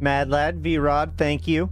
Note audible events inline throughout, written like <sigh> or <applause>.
Mad Lad, V Rod, thank you.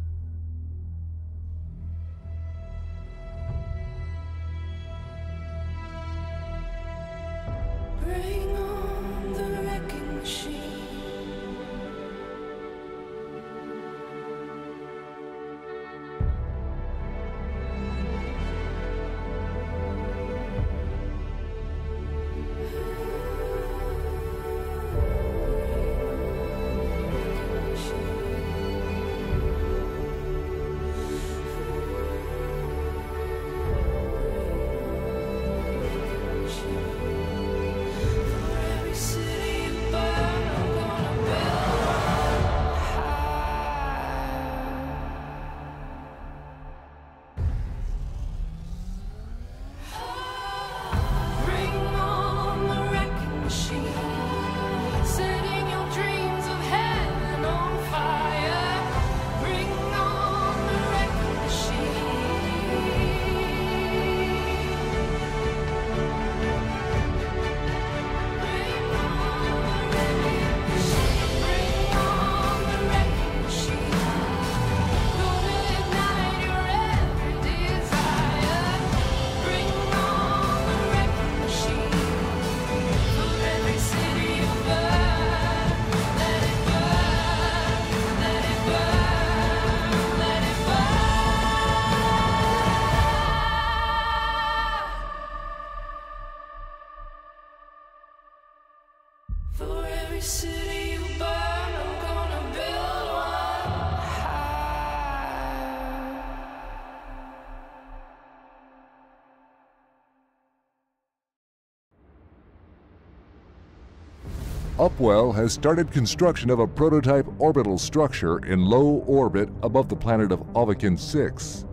Upwell has started construction of a prototype orbital structure in low orbit above the planet of Ovikin 6.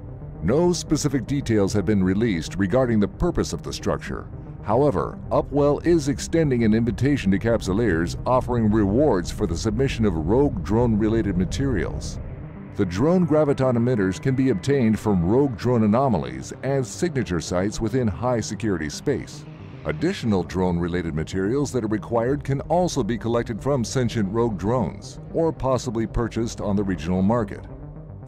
No specific details have been released regarding the purpose of the structure. However, Upwell is extending an invitation to capsuleers offering rewards for the submission of rogue drone related materials. The drone graviton emitters can be obtained from rogue drone anomalies and signature sites within high security space. Additional drone-related materials that are required can also be collected from sentient rogue drones, or possibly purchased on the regional market.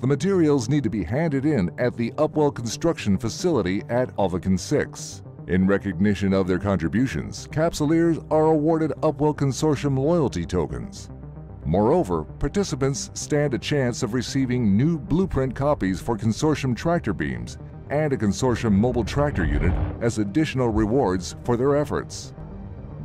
The materials need to be handed in at the Upwell construction facility at Alvacan 6. In recognition of their contributions, capsuleers are awarded Upwell Consortium loyalty tokens. Moreover, participants stand a chance of receiving new blueprint copies for Consortium tractor beams and a Consortium mobile tractor unit as additional rewards for their efforts.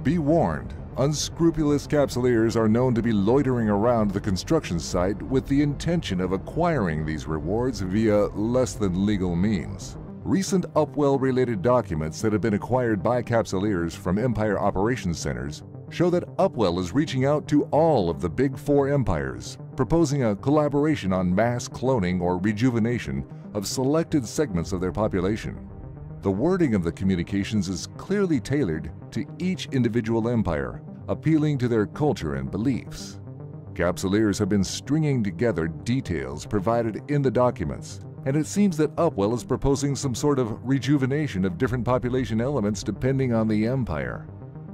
Be warned, unscrupulous capsuleers are known to be loitering around the construction site with the intention of acquiring these rewards via less than legal means. Recent Upwell related documents that have been acquired by capsuleers from Empire Operations Centers show that Upwell is reaching out to all of the Big Four empires, proposing a collaboration on mass cloning or rejuvenation of selected segments of their population. The wording of the communications is clearly tailored to each individual empire, appealing to their culture and beliefs. Capsuleers have been stringing together details provided in the documents, and it seems that Upwell is proposing some sort of rejuvenation of different population elements depending on the empire.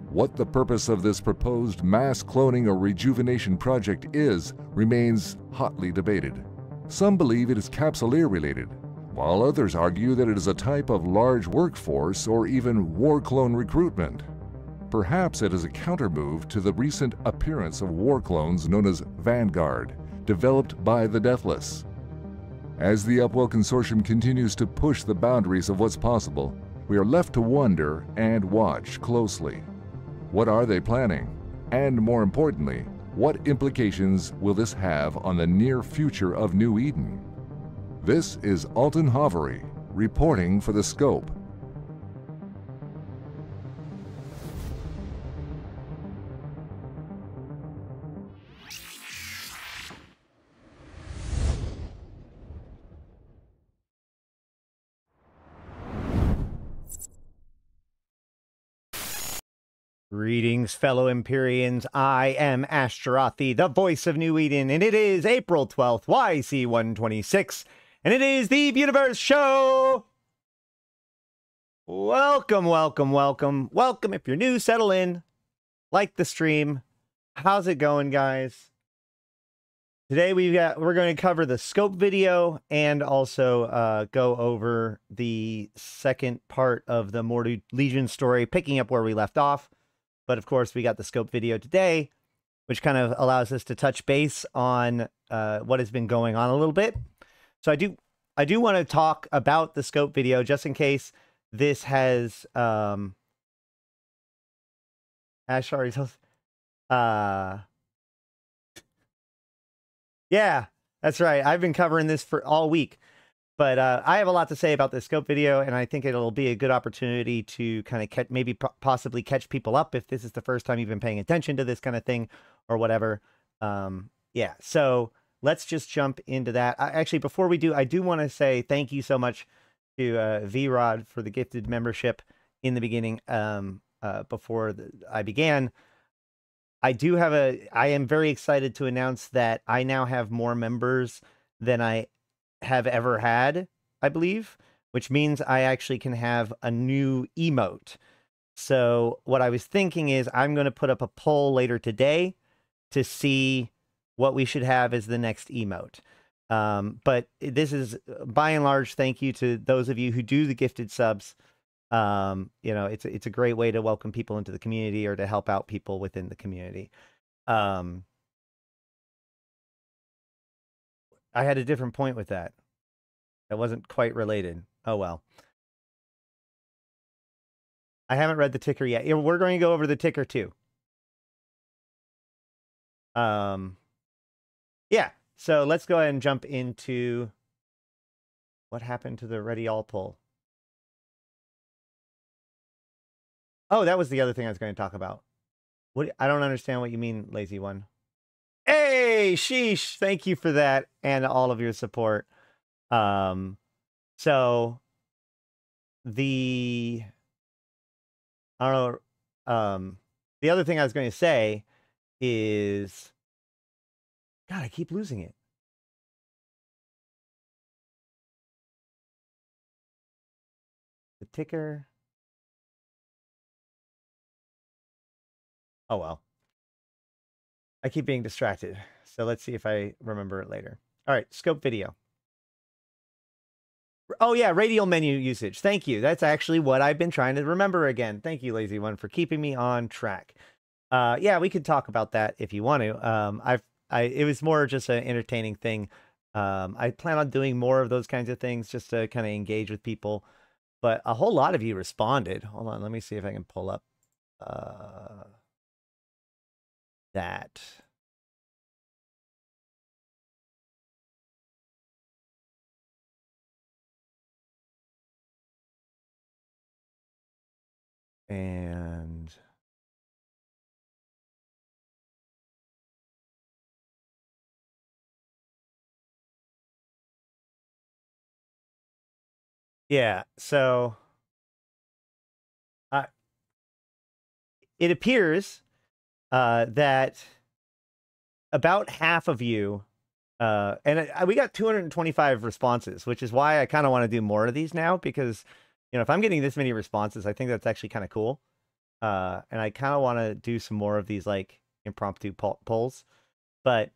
What the purpose of this proposed mass cloning or rejuvenation project is remains hotly debated. Some believe it is capsuleer related, while others argue that it is a type of large workforce or even war clone recruitment. Perhaps it is a countermove to the recent appearance of war clones known as Vanguard, developed by the Deathless. As the Upwell Consortium continues to push the boundaries of what's possible, we are left to wonder and watch closely. What are they planning? And more importantly, what implications will this have on the near future of New Eden? This is Alton Haveri, reporting for the Scope. Greetings, fellow Empyreans. I am Ashterothi, the voice of New Eden, and it is April 12th, YC 126, and it is the Universe Show! Welcome, welcome, welcome, welcome. If you're new, settle in, like the stream. How's it going, guys? Today we've got we're going to cover the scope video and also uh, go over the second part of the Mordu Legion story, picking up where we left off. But of course, we got the scope video today, which kind of allows us to touch base on uh, what has been going on a little bit. So I do I do want to talk about the scope video just in case this has um Ash tells <laughs> uh Yeah, that's right. I've been covering this for all week. But uh, I have a lot to say about this scope video, and I think it'll be a good opportunity to kind of catch, maybe possibly catch people up if this is the first time you've been paying attention to this kind of thing or whatever. Um, yeah, so let's just jump into that. I, actually, before we do, I do want to say thank you so much to uh, V-Rod for the gifted membership in the beginning um, uh, before the, I began. I do have a, I am very excited to announce that I now have more members than I have ever had, I believe, which means I actually can have a new emote. So what I was thinking is I'm going to put up a poll later today to see what we should have as the next emote. Um, but this is by and large, thank you to those of you who do the gifted subs. Um, you know, it's it's a great way to welcome people into the community or to help out people within the community. Um, I had a different point with that. That wasn't quite related. Oh well. I haven't read the ticker yet. We're going to go over the ticker too. Um, yeah. So let's go ahead and jump into what happened to the radial pull. Oh, that was the other thing I was going to talk about. What I don't understand what you mean, lazy one. Hey, sheesh! Thank you for that and all of your support. Um, so the I don't know. Um, the other thing I was going to say is, God, I keep losing it. The ticker. Oh well. I keep being distracted. So let's see if I remember it later. All right, scope video. Oh yeah, radial menu usage. Thank you. That's actually what I've been trying to remember again. Thank you, lazy one, for keeping me on track. Uh, yeah, we could talk about that if you want to. Um, I've, I, it was more just an entertaining thing. Um, I plan on doing more of those kinds of things just to kind of engage with people. But a whole lot of you responded. Hold on, let me see if I can pull up uh, that. And yeah, so uh, it appears uh, that about half of you, uh, and I, we got 225 responses, which is why I kind of want to do more of these now because you know, if I'm getting this many responses, I think that's actually kind of cool. Uh, and I kind of want to do some more of these like impromptu poll- polls. But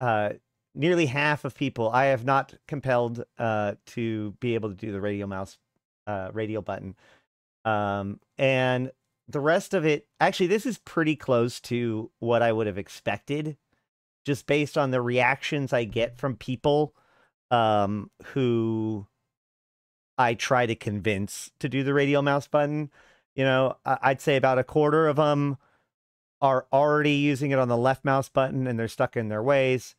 uh, nearly half of people I have not compelled uh, to be able to do the radial mouse, uh, radial button. Um, and the rest of it, actually, this is pretty close to what I would have expected, just based on the reactions I get from people um, who I try to convince to do the radial mouse button. You know, I'd say about a quarter of them are already using it on the left mouse button and they're stuck in their ways.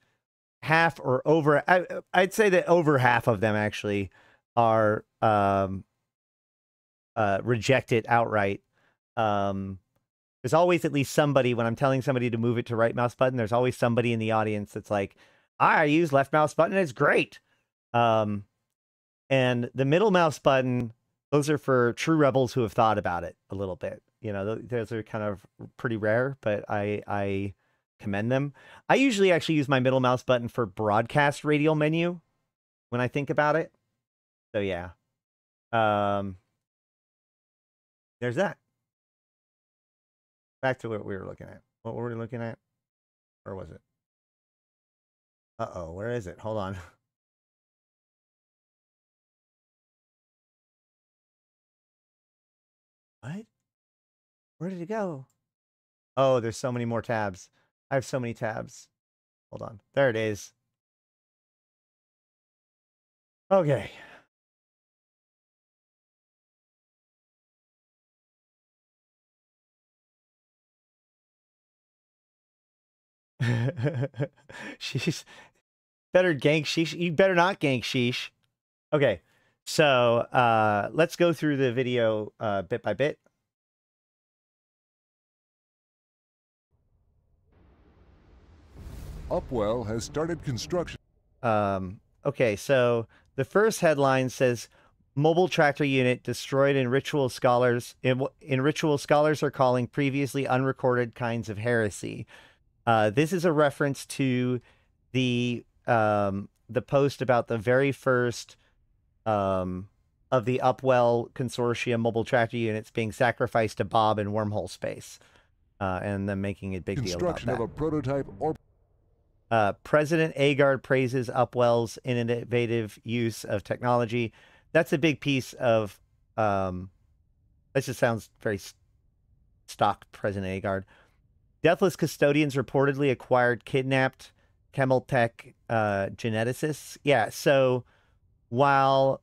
Half or over, I, I'd say that over half of them actually are um, uh, reject it outright. Um, there's always at least somebody when I'm telling somebody to move it to right mouse button. There's always somebody in the audience that's like, I use left mouse button. It's great. Um, and the middle mouse button, those are for true rebels who have thought about it a little bit. You know, those are kind of pretty rare, but I I commend them. I usually actually use my middle mouse button for broadcast radial menu when I think about it. So yeah. Um there's that. Back to what we were looking at. What were we looking at? Or was it? Uh-oh, where is it? Hold on. <laughs> What? Where did it go? Oh, there's so many more tabs. I have so many tabs. Hold on. There it is. Okay. <laughs> Sheesh. Better gank sheesh. You better not gank sheesh. Okay. So uh let's go through the video uh bit by bit. Upwell has started construction. Um, okay, so the first headline says mobile tractor unit destroyed in ritual scholars in, in ritual scholars are calling previously unrecorded kinds of heresy. Uh, this is a reference to the um, the post about the very first um, of the Upwell consortium mobile tractor units being sacrificed to Bob in wormhole space, uh, and then making a big deal about Construction that. of a prototype or Uh, President Aguard praises Upwell's innovative use of technology. That's a big piece of. Um, that just sounds very stock President Aguard. Deathless custodians reportedly acquired kidnapped Chemal Tech uh, geneticists. Yeah, so while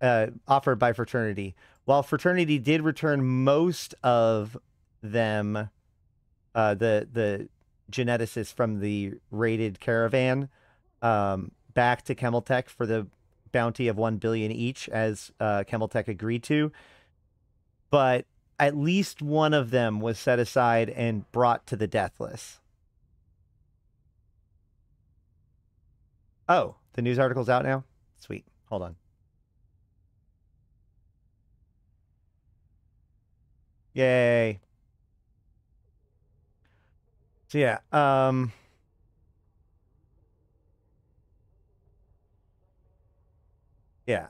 uh, offered by Fraternity, while Fraternity did return most of them, uh, the the geneticists from the raided caravan um, back to Chemal Tech for the bounty of one billion each, as uh, Chemal Tech agreed to. But at least one of them was set aside and brought to the deathless. Oh, the news article's out now? Sweet. Hold on. Yay. So yeah, um Yeah.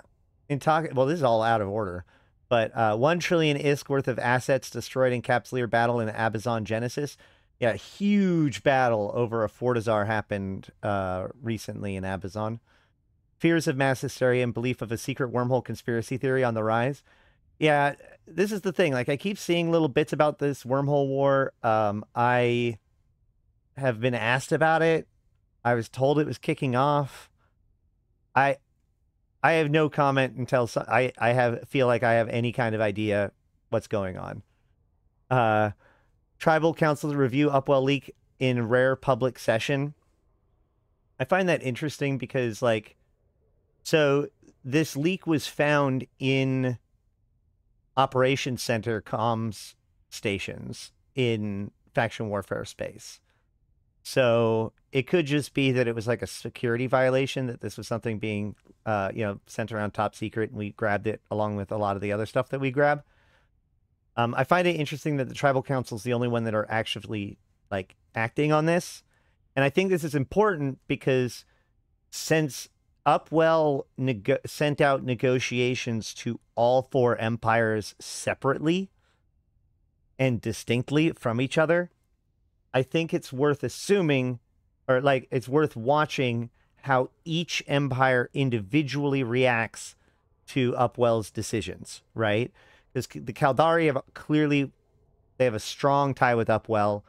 In talk well, this is all out of order. But uh, one trillion ISK worth of assets destroyed in Capsuleer battle in Abazon Genesis. Yeah, huge battle over a Fortizar happened uh, recently in Abazon. Fears of mass hysteria and belief of a secret wormhole conspiracy theory on the rise. Yeah, this is the thing. Like I keep seeing little bits about this wormhole war. Um, I have been asked about it. I was told it was kicking off. I I have no comment until so- I I have feel like I have any kind of idea what's going on. Uh, tribal council review Upwell leak in rare public session. I find that interesting because like, so this leak was found in operations center comms stations in faction warfare space. So it could just be that it was like a security violation that this was something being, uh, you know, sent around top secret, and we grabbed it along with a lot of the other stuff that we grab. Um, I find it interesting that the tribal council is the only one that are actually like acting on this, and I think this is important because since Upwell sent out negotiations to all four empires separately and distinctly from each other, I think it's worth assuming, or like it's worth watching how each empire individually reacts to Upwell's decisions, right? Because the Caldari have clearly they have a strong tie with Upwell,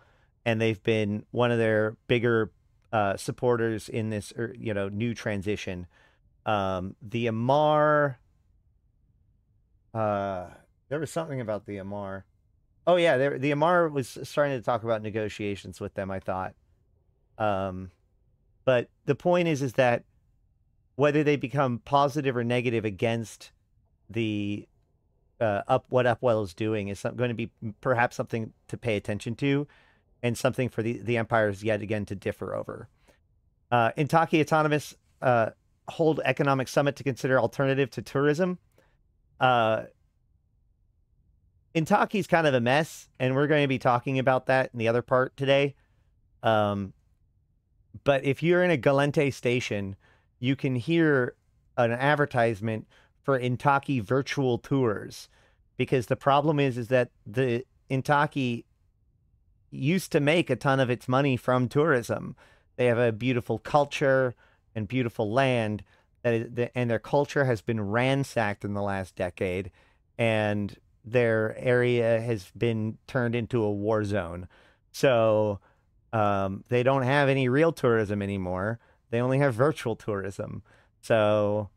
and they've been one of their bigger uh, supporters in this, er, you know, new transition. Um, the Amarr, uh, there was something about the Amarr. Oh yeah, the Amarr was starting to talk about negotiations with them. I thought, um, but the point is, is that whether they become positive or negative against the uh, up what Upwell is doing is some, going to be perhaps something to pay attention to, and something for the the empires yet again to differ over. Uh, Intaki Autonomous uh, hold economic summit to consider alternative to tourism. Uh, Intaki's kind of a mess, and we're going to be talking about that in the other part today. Um, but if you're in a Gallente station, you can hear an advertisement for Intaki virtual tours, because the problem is is that the Intaki used to make a ton of its money from tourism. They have a beautiful culture and beautiful land, that is, and their culture has been ransacked in the last decade, and their area has been turned into a war zone. So um, they don't have any real tourism anymore. They only have virtual tourism. So,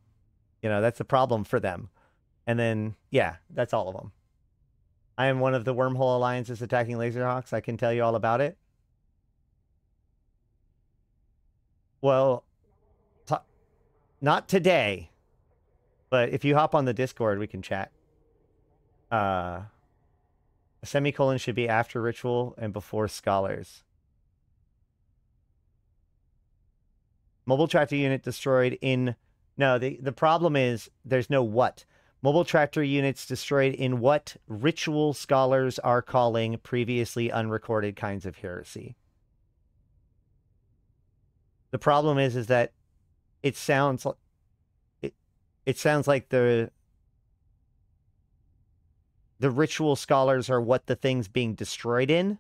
you know, that's a problem for them. And then, yeah, that's all of them. I am one of the Wormhole Alliances attacking Lazerhawks. I can tell you all about it. Well, not today, but if you hop on the Discord, we can chat. Uh, a semicolon should be after ritual and before scholars. Mobile tractor unit destroyed in. No, the, the problem is there's no what. Mobile tractor units destroyed in what ritual scholars are calling previously unrecorded kinds of heresy. The problem is is that it sounds like it, it sounds like the the ritual scholars are what the thing's being destroyed in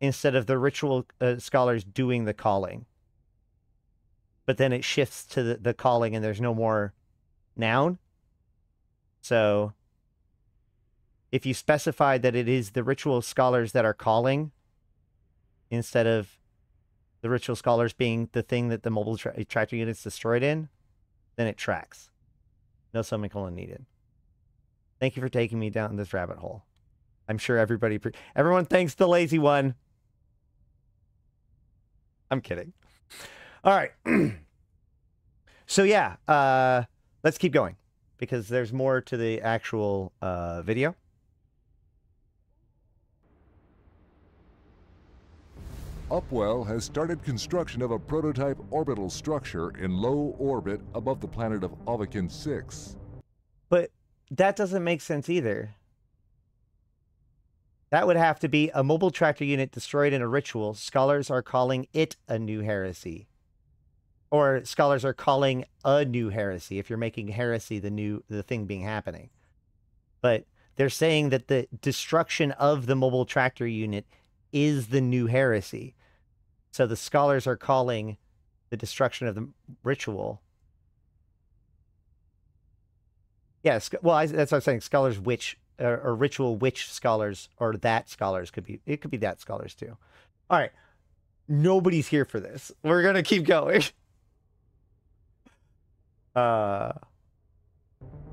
instead of the ritual uh, scholars doing the calling. But then it shifts to the, the calling and there's no more noun. So if you specify that it is the ritual scholars that are calling instead of the ritual scholars being the thing that the mobile tra- tractor unit's destroyed in then it tracks. No semicolon needed Thank you for taking me down this rabbit hole. I'm sure everybody, pre- everyone thanks the lazy one. I'm kidding. All right. <clears throat> so yeah, uh, let's keep going because there's more to the actual uh, video. Upwell has started construction of a prototype orbital structure in low orbit above the planet of Ovikin 6. But that doesn't make sense either. That would have to be a mobile tractor unit destroyed in a ritual. Scholars are calling it a new heresy. Or scholars are calling a new heresy if you're making heresy the new the thing being happening. But they're saying that the destruction of the mobile tractor unit is the new heresy. So the scholars are calling the destruction of the ritual Yes, well, I, that's what I'm saying. Scholars, witch, or, or ritual witch scholars, or that scholars could be. It could be that scholars too. All right, nobody's here for this. We're gonna keep going. <laughs> Uh,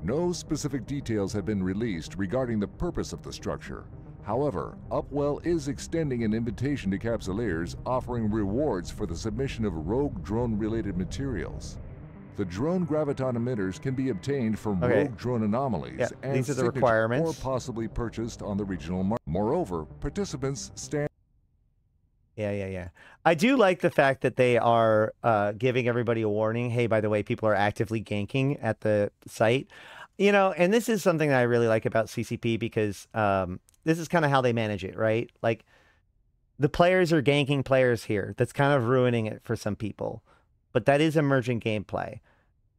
No specific details have been released regarding the purpose of the structure. However, Upwell is extending an invitation to capsuleers offering rewards for the submission of rogue drone related materials. The drone graviton emitters can be obtained from Okay. rogue drone anomalies Yeah, and these are the requirements. or possibly purchased on the regional market. Moreover, participants stand yeah, yeah, yeah. I do like the fact that they are uh, giving everybody a warning. Hey, by the way, people are actively ganking at the site. You know, and this is something that I really like about CCP because um, this is kind of how they manage it, right? Like the players are ganking players here. That's kind of ruining it for some people. But that is emergent gameplay.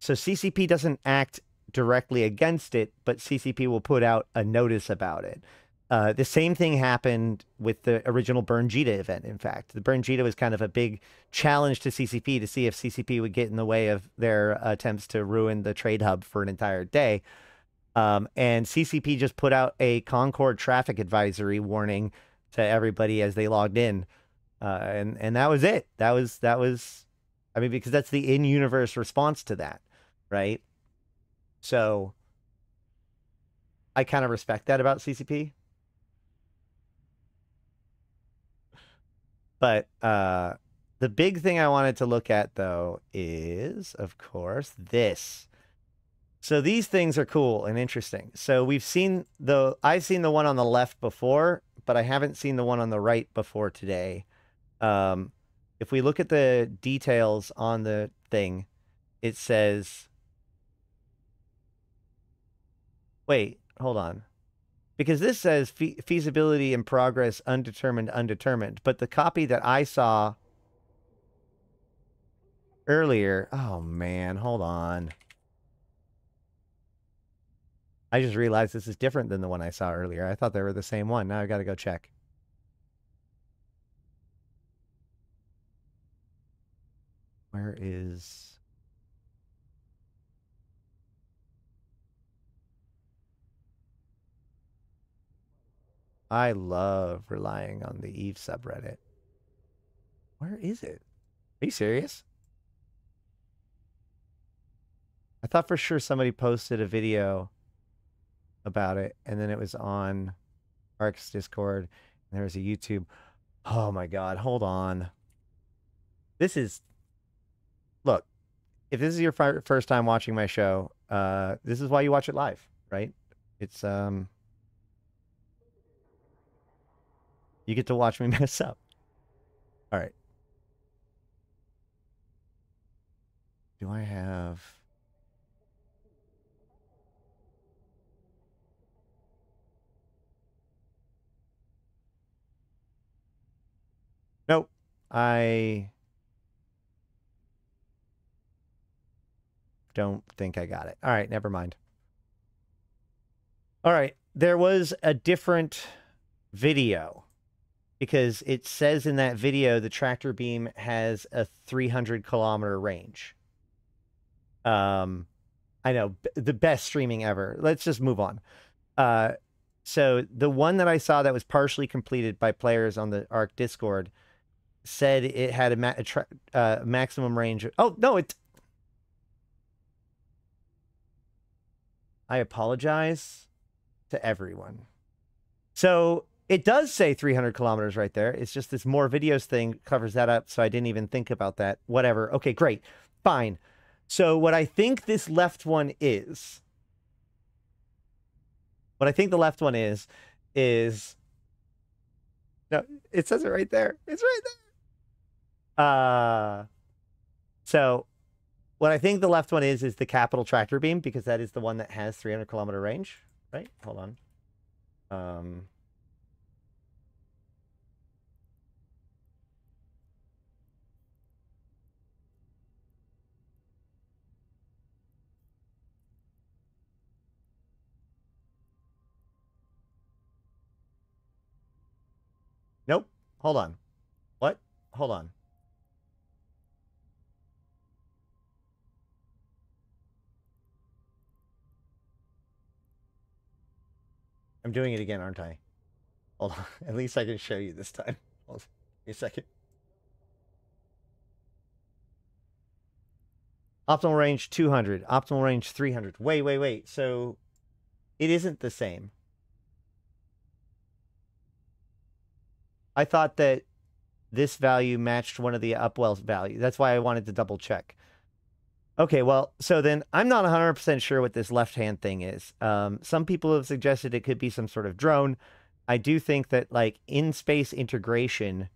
So CCP doesn't act directly against it, but CCP will put out a notice about it. Uh, the same thing happened with the original Burn event, in fact. The Burn was kind of a big challenge to CCP to see if CCP would get in the way of their attempts to ruin the trade hub for an entire day. Um, and CCP just put out a Concord traffic advisory warning to everybody as they logged in. Uh, and, and that was it. That was, that was, I mean, because that's the in universe response to that, right? So I kind of respect that about CCP. But uh, the big thing I wanted to look at, though, is, of course, this. So these things are cool and interesting. So we've seen the, I've seen the one on the left before, but I haven't seen the one on the right before today. Um, if we look at the details on the thing, it says, wait, hold on. Because this says fe- feasibility in progress undetermined undetermined but the copy that i saw earlier oh man hold on. I just realized this is different than the one i saw earlier. I thought they were the same one. Now i gotta go check. Where is I love relying on the Eve subreddit. Where is it? Are you serious? I thought for sure somebody posted a video about it and then it was on Ark's Discord and there was a YouTube. Oh my god, hold on. This is Look, if this is your first time watching my show, uh this is why you watch it live, right? It's um You get to watch me <laughs> mess up. All right. Do I have. Nope. I don't think I got it. All right, never mind. All right, there was a different video because it says in that video the tractor beam has a 300 kilometer range. Um, I know the best streaming ever. Let's just move on. Uh, so the one that I saw that was partially completed by players on the Arc Discord said it had a, ma- a tra- uh, maximum range. Of- oh no, it. I apologize to everyone. So It does say 300 kilometers right there. It's just this more videos thing covers that up. So I didn't even think about that. Whatever. Okay, great. Fine. So what I think this left one is, what I think the left one is, is, no, it says it right there. It's right there. Uh, so what I think the left one is, is the capital tractor beam because that is the one that has 300 kilometer range, right? Hold on. Um, Hold on. What? Hold on. I'm doing it again, aren't I? Hold on. <laughs> At least I can show you this time. <laughs> Hold on. A second. Optimal range 200. Optimal range 300. Wait, wait, wait. So it isn't the same. I thought that this value matched one of the Upwell's value. That's why I wanted to double check. Okay, well, so then I'm not 100% sure what this left hand thing is. Um, some people have suggested it could be some sort of drone. I do think that, like, in space integration,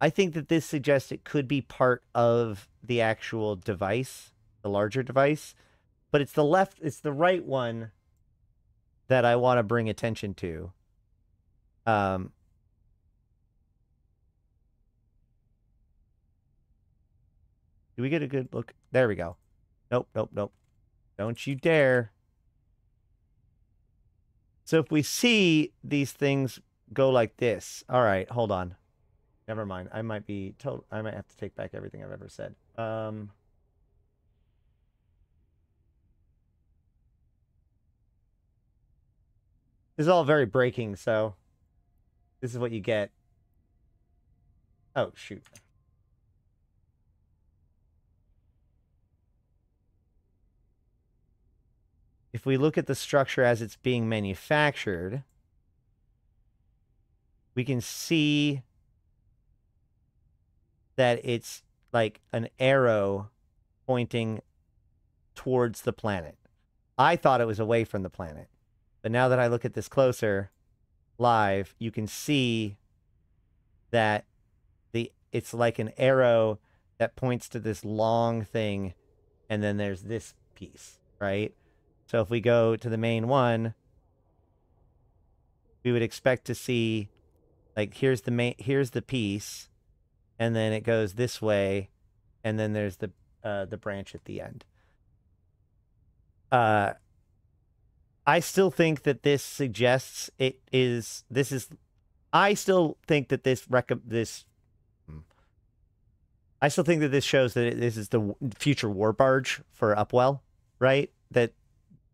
I think that this suggests it could be part of the actual device, the larger device. But it's the left, it's the right one that I want to bring attention to. Um, We get a good look? There we go. Nope, nope, nope. Don't you dare. So if we see these things go like this, all right, hold on. Never mind. I might be total. I might have to take back everything I've ever said. Um, this is all very breaking, so this is what you get. Oh shoot. If we look at the structure as it's being manufactured, we can see that it's like an arrow pointing towards the planet. I thought it was away from the planet. But now that I look at this closer live, you can see that the it's like an arrow that points to this long thing and then there's this piece, right? So if we go to the main one, we would expect to see like here's the main here's the piece and then it goes this way and then there's the uh, the branch at the end. Uh I still think that this suggests it is this is I still think that this rec this hmm. I still think that this shows that this is the future war barge for Upwell, right? That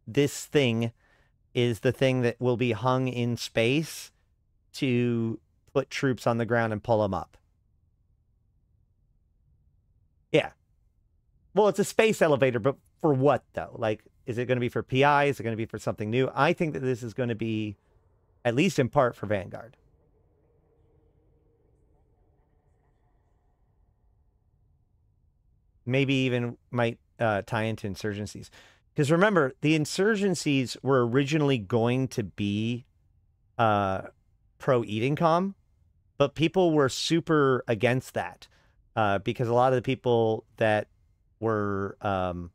this thing is the thing that will be hung in space to put troops on the ground and pull them up. Yeah. Well, it's a space elevator, but for what though? Like, is it going to be for PI? Is it going to be for something new? I think that this is going to be, at least in part, for Vanguard. Maybe even might uh, tie into insurgencies. Because remember, the insurgencies were originally going to be uh, pro Edencom, but people were super against that uh, because a lot of the people that were, um,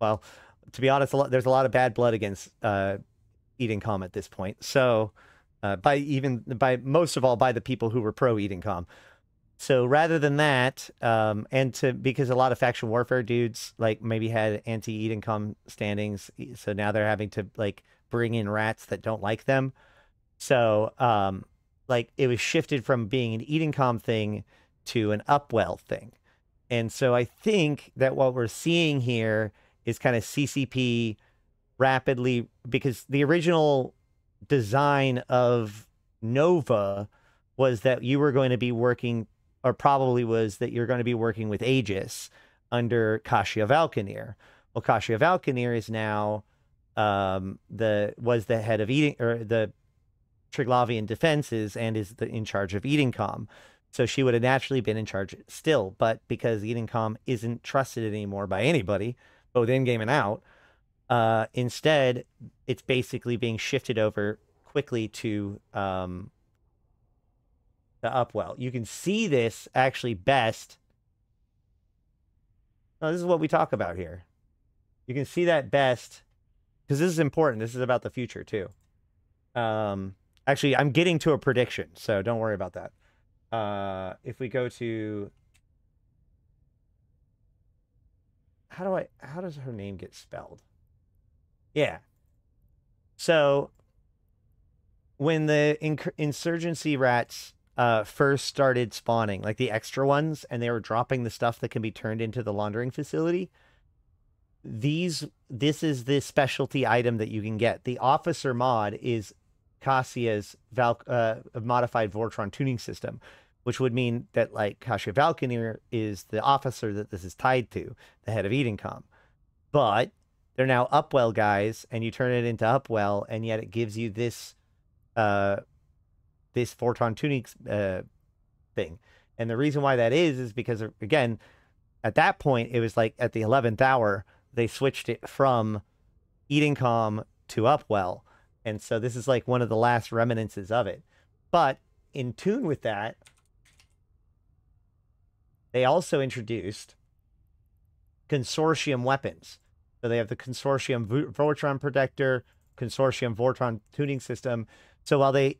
well, to be honest, a lot, there's a lot of bad blood against uh, Edencom at this point. So, uh, by even by most of all by the people who were pro-Eating Edencom. So rather than that, um, and to because a lot of faction warfare dudes like maybe had anti Edencom standings, so now they're having to like bring in rats that don't like them. So um, like it was shifted from being an Edencom thing to an Upwell thing, and so I think that what we're seeing here is kind of CCP rapidly because the original design of Nova was that you were going to be working or probably was that you're going to be working with Aegis under Kasiha Valkanir. Well, Kasiha Valkanir is now um, the was the head of eating or the Triglavian defenses and is the, in charge of Edencom. So she would have naturally been in charge still, but because Edencom isn't trusted anymore by anybody, both in game and out, uh, instead it's basically being shifted over quickly to um, the Upwell. You can see this actually best. No, this is what we talk about here. You can see that best because this is important. This is about the future too. Um, actually, I'm getting to a prediction, so don't worry about that. Uh, if we go to how do I how does her name get spelled? Yeah. So when the insurgency rats uh, first started spawning, like the extra ones, and they were dropping the stuff that can be turned into the laundering facility. These, this is the specialty item that you can get. The officer mod is Kasiha's Val- uh, modified Vorton tuning system, which would mean that like Kasiha Valkyr is the officer that this is tied to, the head of Edencom. But they're now Upwell guys, and you turn it into Upwell, and yet it gives you this uh, this Vorton tuning uh, thing. And the reason why that is is because again, at that point it was like at the eleventh hour they switched it from Edencom to Upwell, and so this is like one of the last reminiscences of it. But in tune with that, they also introduced consortium weapons. So they have the consortium Vo- Vorton protector, consortium Vorton tuning system. So while they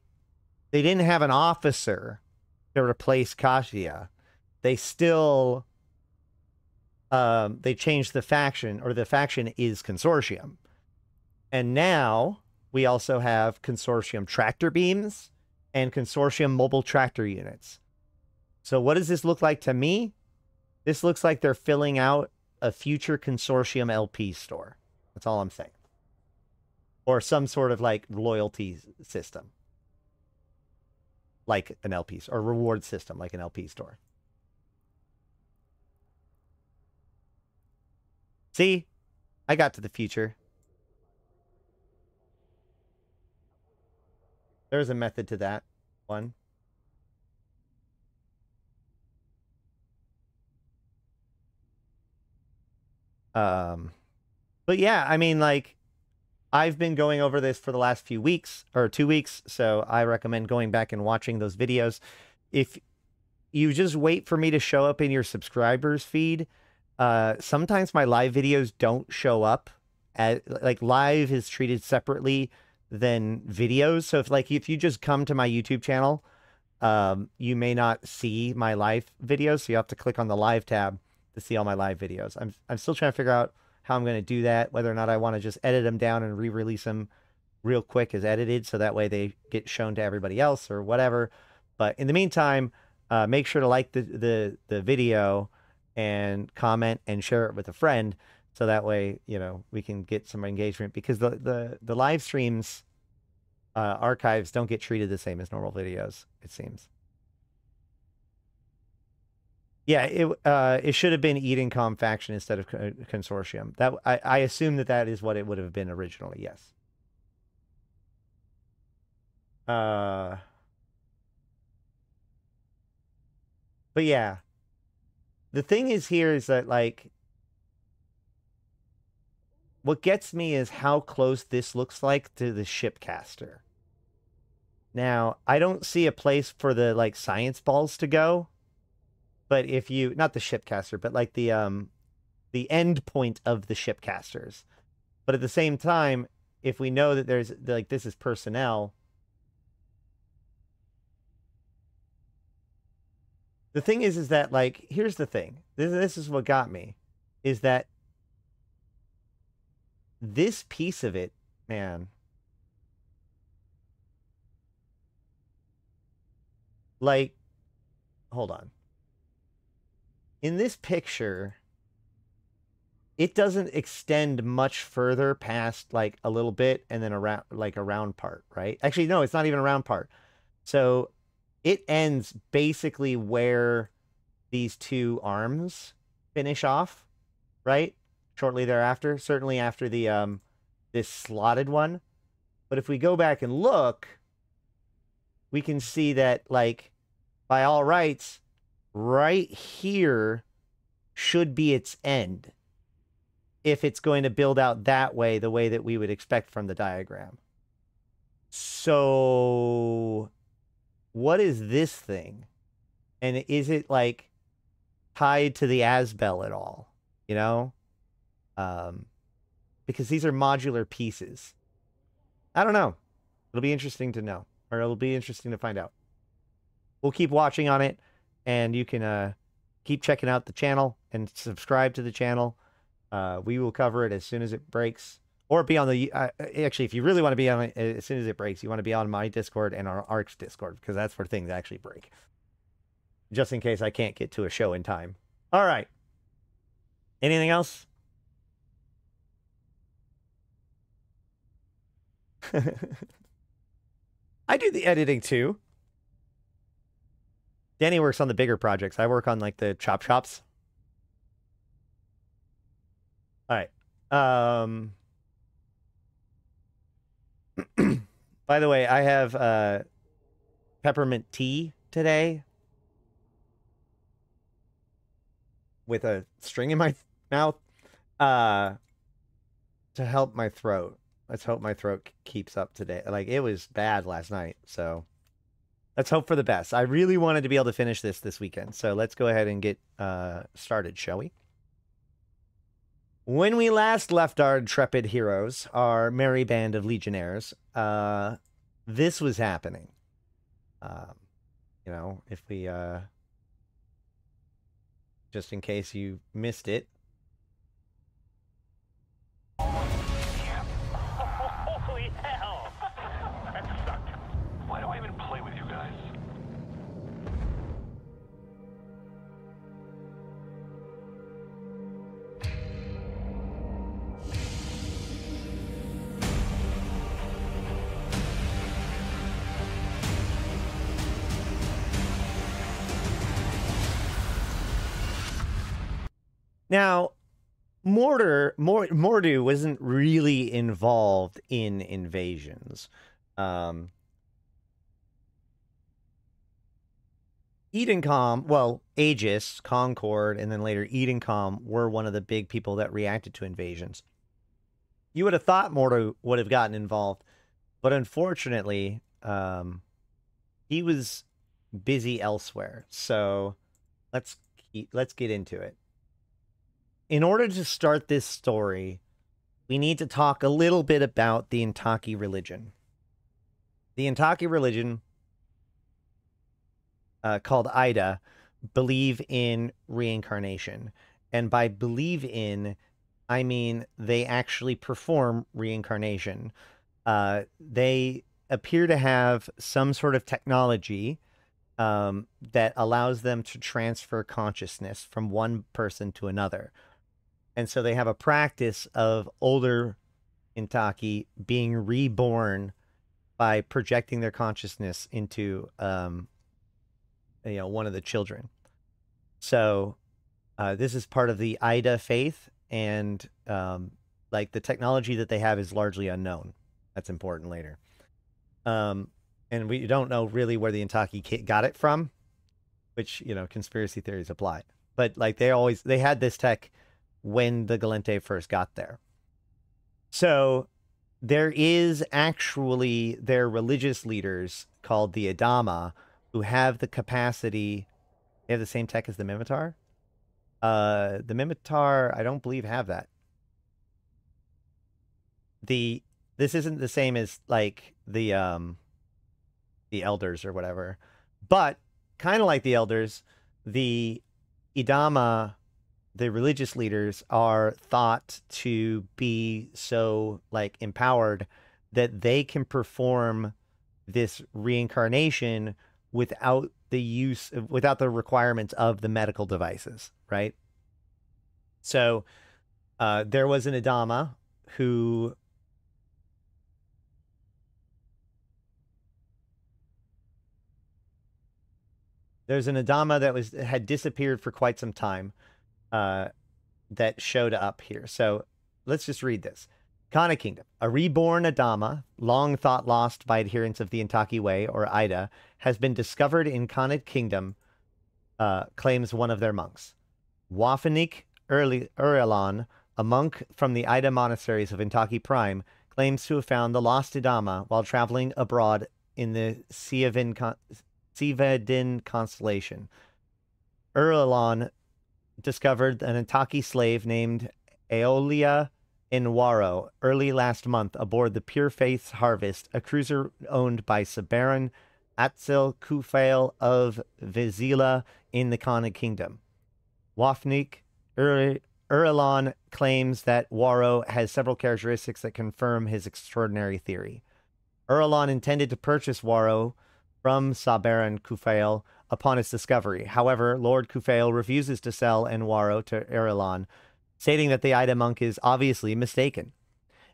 they didn't have an officer to replace Kasiha, they still um, they changed the faction, or the faction is consortium. And now we also have consortium tractor beams and consortium mobile tractor units. So what does this look like to me? This looks like they're filling out a future consortium LP store. That's all I'm saying. Or some sort of like loyalty system. Like an LP or reward system like an LP store. See? I got to the future. There's a method to that one. Um, but yeah, I mean, like, I've been going over this for the last few weeks or two weeks, so I recommend going back and watching those videos. If you just wait for me to show up in your subscribers feed, uh, sometimes my live videos don't show up. Like live is treated separately than videos. So if like if you just come to my YouTube channel, um, you may not see my live videos. So you have to click on the live tab to see all my live videos. I'm I'm still trying to figure out how I'm going to do that. Whether or not I want to just edit them down and re-release them real quick as edited, so that way they get shown to everybody else or whatever. But in the meantime, uh, make sure to like the the the video and comment and share it with a friend so that way you know we can get some engagement because the the the live streams uh, archives don't get treated the same as normal videos it seems yeah it uh it should have been Edencom faction instead of co- consortium. That I, I assume that that is what it would have been originally yes. Uh. But yeah. The thing is here is that like what gets me is how close this looks like to the shipcaster. Now, I don't see a place for the like science balls to go, but if you not the shipcaster, but like the um the end point of the shipcasters. But at the same time, if we know that there's like this is personnel, the thing is is that like here's the thing this, this is what got me is that this piece of it man like hold on in this picture it doesn't extend much further past like a little bit and then around like a round part right actually no it's not even a round part so it ends basically where these two arms finish off, right? Shortly thereafter, certainly after the um this slotted one. But if we go back and look, we can see that, like, by all rights, right here should be its end if it's going to build out that way, the way that we would expect from the diagram. So, what is this thing? And is it like tied to the Asbel at all? You know? Um, because these are modular pieces. I don't know. It'll be interesting to know, or it'll be interesting to find out. We'll keep watching on it, and you can uh, keep checking out the channel and subscribe to the channel. Uh, we will cover it as soon as it breaks, or be on the. Uh, actually, if you really want to be on it as soon as it breaks, you want to be on my Discord and our Arch Discord because that's where things actually break. Just in case I can't get to a show in time. All right. Anything else? <laughs> I do the editing too. Danny works on the bigger projects. I work on like the chop shops. All right. Um <clears throat> By the way, I have uh peppermint tea today with a string in my <laughs> mouth uh to help my throat. Let's hope my throat keeps up today. Like it was bad last night, so let's hope for the best. I really wanted to be able to finish this this weekend, so let's go ahead and get uh, started, shall we? When we last left our intrepid heroes, our merry band of legionnaires, uh, this was happening. Um, you know, if we, uh, just in case you missed it, Now, Mortar, Mor- Mordu wasn't really involved in invasions. Um, Edencom, well, Aegis, Concord, and then later Edencom were one of the big people that reacted to invasions. You would have thought Mordu would have gotten involved, but unfortunately, um, he was busy elsewhere. So let's keep, let's get into it in order to start this story, we need to talk a little bit about the Intaki religion. The Intaki religion, uh, called Ida, believe in reincarnation. And by believe in, I mean they actually perform reincarnation. Uh, they appear to have some sort of technology um, that allows them to transfer consciousness from one person to another and so they have a practice of older Intaki being reborn by projecting their consciousness into um, you know one of the children. So uh, this is part of the Ida faith, and um, like the technology that they have is largely unknown. That's important later. Um, and we don't know really where the Intaki ki- got it from, which you know conspiracy theories apply. But like they always they had this tech when the Gallente first got there. So there is actually their religious leaders called the Adama who have the capacity they have the same tech as the Minmatar. Uh the Minmatar I don't believe have that. The this isn't the same as like the um the elders or whatever. But kind of like the elders, the Idama the religious leaders are thought to be so like empowered that they can perform this reincarnation without the use without the requirements of the medical devices right? So uh, there was an adama who there's an adama that was had disappeared for quite some time uh, that showed up here. So let's just read this. Khanid Kingdom. A reborn Adama, long thought lost by adherents of the Intaki Way, or Ida, has been discovered in Khanid Kingdom, uh, claims one of their monks. Wafanik Urilan, a monk from the Ida monasteries of Intaki Prime, claims to have found the lost Adama while traveling abroad in the Siavin con- Sivadin constellation. Urilan discovered an Intaki slave named Aeolia Inwaro early last month aboard the Pure Faith Harvest, a cruiser owned by Sabaran Atsil Kufail of Vizila in the Khanid Kingdom. Wafnik Ur- claims that Waro has several characteristics that confirm his extraordinary theory. Urilan intended to purchase Waro from Sabaran Kufail upon its discovery. However, Lord Kufail refuses to sell Enwaro to Urilan, stating that the Ida monk is obviously mistaken.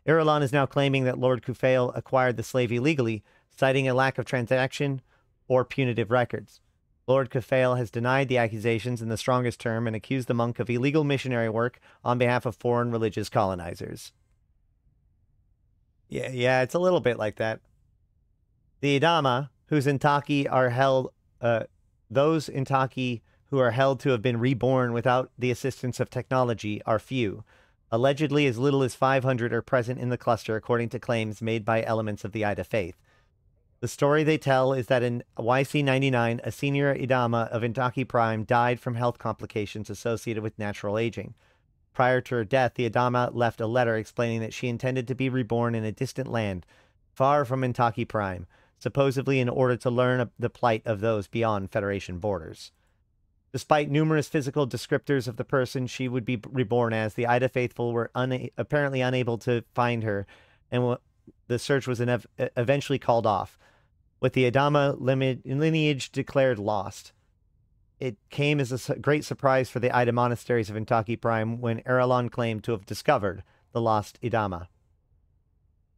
Urilan is now claiming that Lord Kufail acquired the slave illegally, citing a lack of transaction or punitive records. Lord Kufail has denied the accusations in the strongest term and accused the monk of illegal missionary work on behalf of foreign religious colonizers. Yeah, yeah, it's a little bit like that. The Idama, whose Intaki are held, uh, those Intaki who are held to have been reborn without the assistance of technology are few. Allegedly, as little as 500 are present in the cluster, according to claims made by elements of the Ida faith. The story they tell is that in YC 99, a senior Idama of Intaki Prime died from health complications associated with natural aging. Prior to her death, the Adama left a letter explaining that she intended to be reborn in a distant land, far from Intaki Prime, supposedly in order to learn the plight of those beyond Federation borders. Despite numerous physical descriptors of the person she would be reborn as, the Ida faithful were una- apparently unable to find her, and the search was eventually called off, with the Adama lineage declared lost. It came as a great surprise for the Ida monasteries of Intaki Prime when Erelon claimed to have discovered the lost Idama.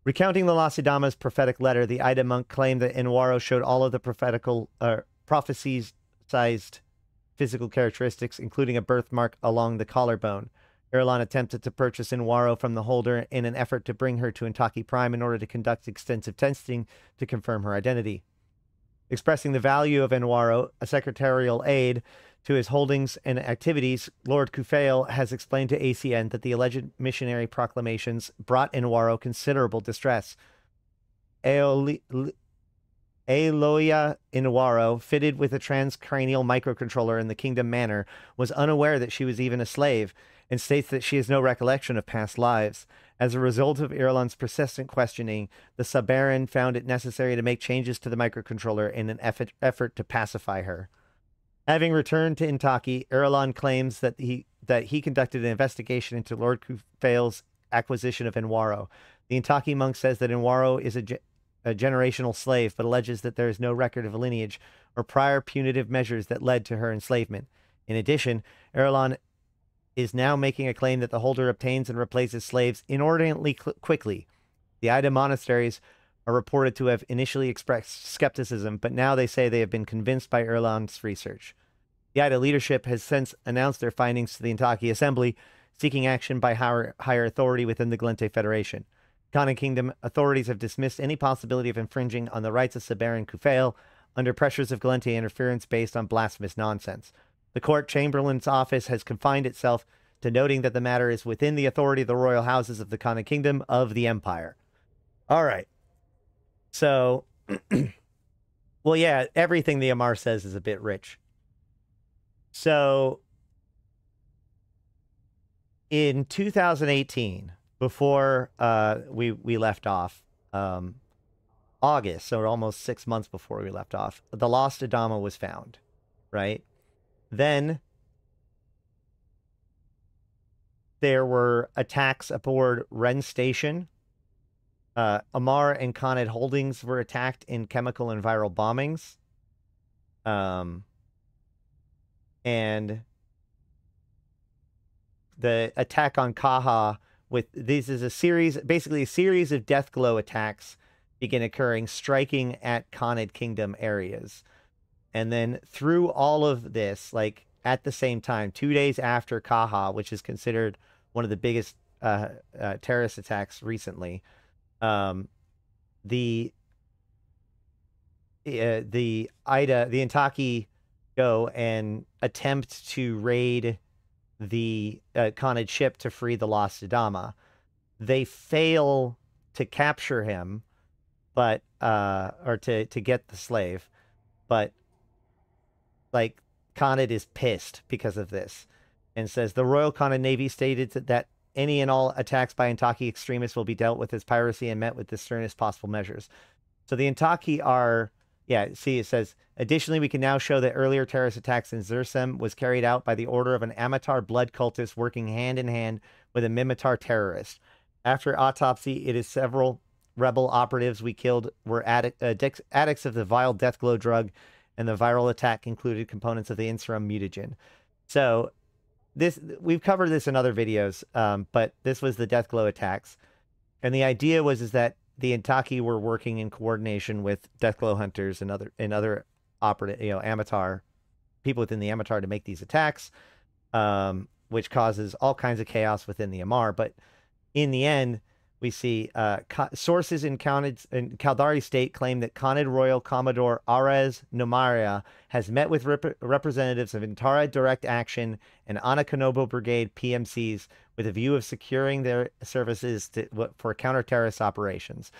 Recounting the lost Idama's prophetic letter, the Ida monk claimed that Enwaro showed all of the prophetical uh, prophesied physical characteristics, including a birthmark along the collarbone. Erelon attempted to purchase Enwaro from the holder in an effort to bring her to Intaki Prime in order to conduct extensive testing to confirm her identity. Expressing the value of Enwaro, a secretarial aid to his holdings and activities, Lord Kufail has explained to ACN that the alleged missionary proclamations brought Enwaro considerable distress. Aeoli- Aloya fitted with a transcranial microcontroller in the Kingdom Manor, was unaware that she was even a slave, and states that she has no recollection of past lives. As a result of Irulan's persistent questioning, the Sabaran found it necessary to make changes to the microcontroller in an effort, effort to pacify her. Having returned to Intaki, Irulan claims that he that he conducted an investigation into Lord Kufail's acquisition of Enwaro. The Intaki monk says that Enwaro is a, ge- a generational slave, but alleges that there is no record of lineage or prior punitive measures that led to her enslavement. In addition, Erelon is now making a claim that the holder obtains and replaces slaves inordinately cl- quickly. The Ida monasteries are reported to have initially expressed skepticism, but now they say they have been convinced by Erlon's research. The Ida leadership has since announced their findings to the Intaki Assembly, seeking action by higher, higher authority within the Gallente Federation. Khanid Kingdom authorities have dismissed any possibility of infringing on the rights of Sabaran Kufail under pressures of Gallente interference based on blasphemous nonsense. The court chamberlain's office has confined itself to noting that the matter is within the authority of the royal houses of the Khanid Kingdom of the Empire. All right. So, <clears throat> well, yeah, everything the Amarr says is a bit rich. So, in 2018, before uh, we we left off, um, August, so almost six months before we left off, the lost Adama was found, right? Then there were attacks aboard Ren Station. Uh, Amarr and Khanid Holdings were attacked in chemical and viral bombings. Um, and the attack on Kaha with this is a series, basically a series of death glow attacks begin occurring, striking at Khanid Kingdom areas. And then through all of this, like at the same time, two days after Kaha, which is considered one of the biggest uh, uh, terrorist attacks recently. Um, the uh, the Ida, the Intaki go and attempt to raid the uh, Khanid ship to free the lost Adama. They fail to capture him, but uh, or to to get the slave, but like Khanid is pissed because of this, and says the Royal Khanid Navy stated that, any and all attacks by Intaki extremists will be dealt with as piracy and met with the sternest possible measures. So the Intaki are, yeah, see, it says, additionally, we can now show that earlier terrorist attacks in Zirsem was carried out by the order of an Ammatar blood cultist working hand in hand with a Minmatar terrorist. After autopsy, it is several rebel operatives we killed were uh, addicts of the vile death glow drug, and the viral attack included components of the Insorum mutagen. So this we've covered this in other videos, um, but this was the death glow attacks, and the idea was is that the Intaki were working in coordination with death glow hunters and other and other operative, you know, Ammatar people within the Ammatar to make these attacks, um, which causes all kinds of chaos within the Amarr. But in the end, we see uh, sources in, Khanid, in Caldari state claim that Khanid Royal Commodore Arez Nomaria has met with rep- representatives of Intara Direct Action and Onikanabo Brigade PMCs with a view of securing their services to, for counter-terrorist operations.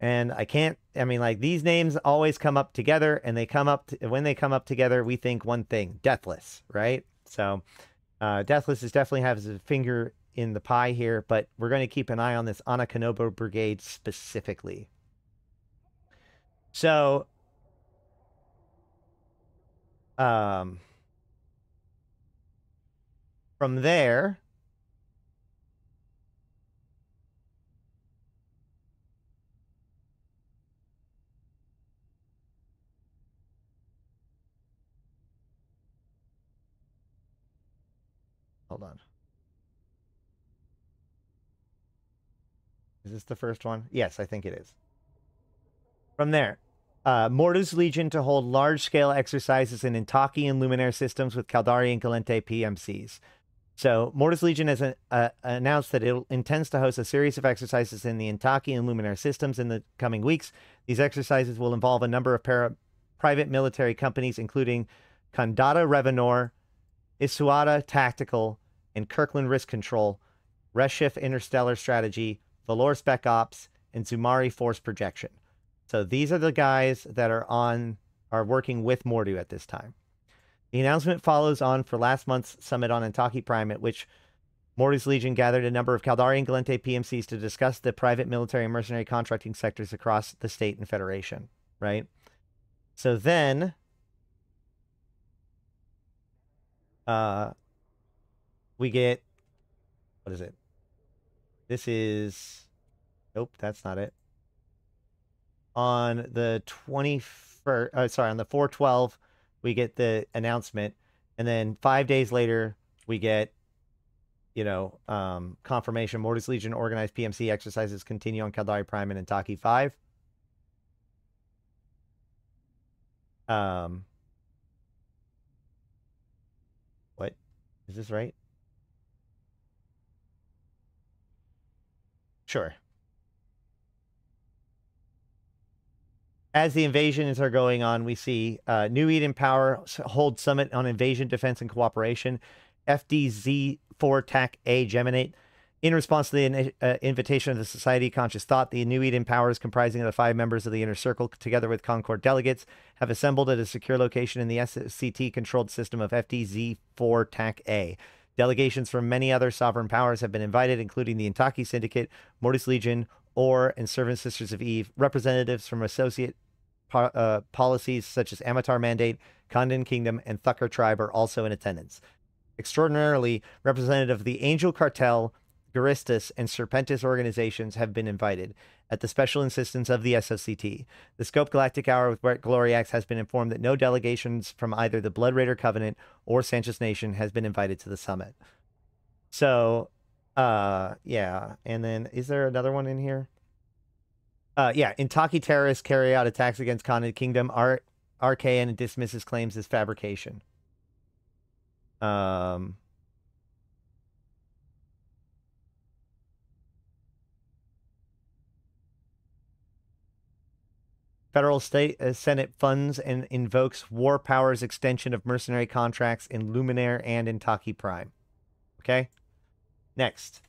And I can't, I mean, like these names always come up together, and they come up, to, when they come up together, we think one thing Deathless, right? So, uh, Deathless is definitely has a finger in the pie here, but we're going to keep an eye on this Onikanabo Brigade specifically. So, um, from there, hold on. Is this the first one? Yes, I think it is. From there, uh, Mordu's Legion to hold large scale exercises in Intaki and Luminaire systems with Caldari and Gallente PMCs. So, Mordu's Legion has uh, announced that it intends to host a series of exercises in the Intaki and Luminaire systems in the coming weeks. These exercises will involve a number of para- private military companies, including Kandata Revenor, Isuada Tactical, and Kirkland Risk Control, Reshif Interstellar Strategy, Valor Spec Ops, and Zumari Force Projection. So these are the guys that are on are working with Mordu at this time. The announcement follows on for last month's summit on Intaki Prime, at which Mordu's Legion gathered a number of Caldari and Gallente PMCs to discuss the private military and mercenary contracting sectors across the state and federation. Right. So then, uh, we get what is it? This is nope, that's not it. On the 21st, uh, sorry, on the 412, we get the announcement, and then five days later, we get, you know, um, confirmation. Mordu's Legion organized PMC exercises continue on Caldari Prime and Intaki 5. Um, what is this right? Sure. As the invasions are going on, we see uh, New Eden Power hold summit on invasion, defense, and cooperation. FDZ4 TAC A Geminate. In response to the uh, invitation of the Society of Conscious Thought, the New Eden Powers, comprising of the five members of the Inner Circle, together with Concord delegates, have assembled at a secure location in the SCT controlled system of FDZ4 TAC A. Delegations from many other sovereign powers have been invited, including the Intaki Syndicate, Mordu's Legion, ORE, and Servant Sisters of Eve. Representatives from associate po- uh, policies such as Ammatar Mandate, Khanid Kingdom, and Thukker Tribe are also in attendance. Extraordinarily, representative of the Angel Cartel, Guristas, and Serpentis organizations have been invited at the special insistence of the SOCT. The Scope Galactic Hour with Brett Gloriax has been informed that no delegations from either the Blood Raider Covenant or Sansha's Nation has been invited to the summit. So, uh, yeah. And then is there another one in here? Uh, yeah. Intaki terrorists carry out attacks against Khanid Kingdom. R- RKN dismisses claims as fabrication. Um, Federal state uh, Senate funds and invokes war powers extension of mercenary contracts in Luminaire and in Taki Prime. Okay. Next.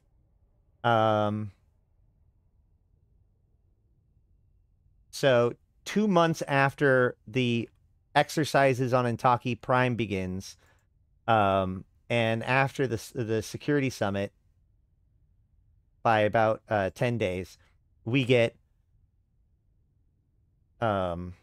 Um. So two months after the exercises on Intaki Prime begins, um, and after the the security summit, by about uh, ten days, we get um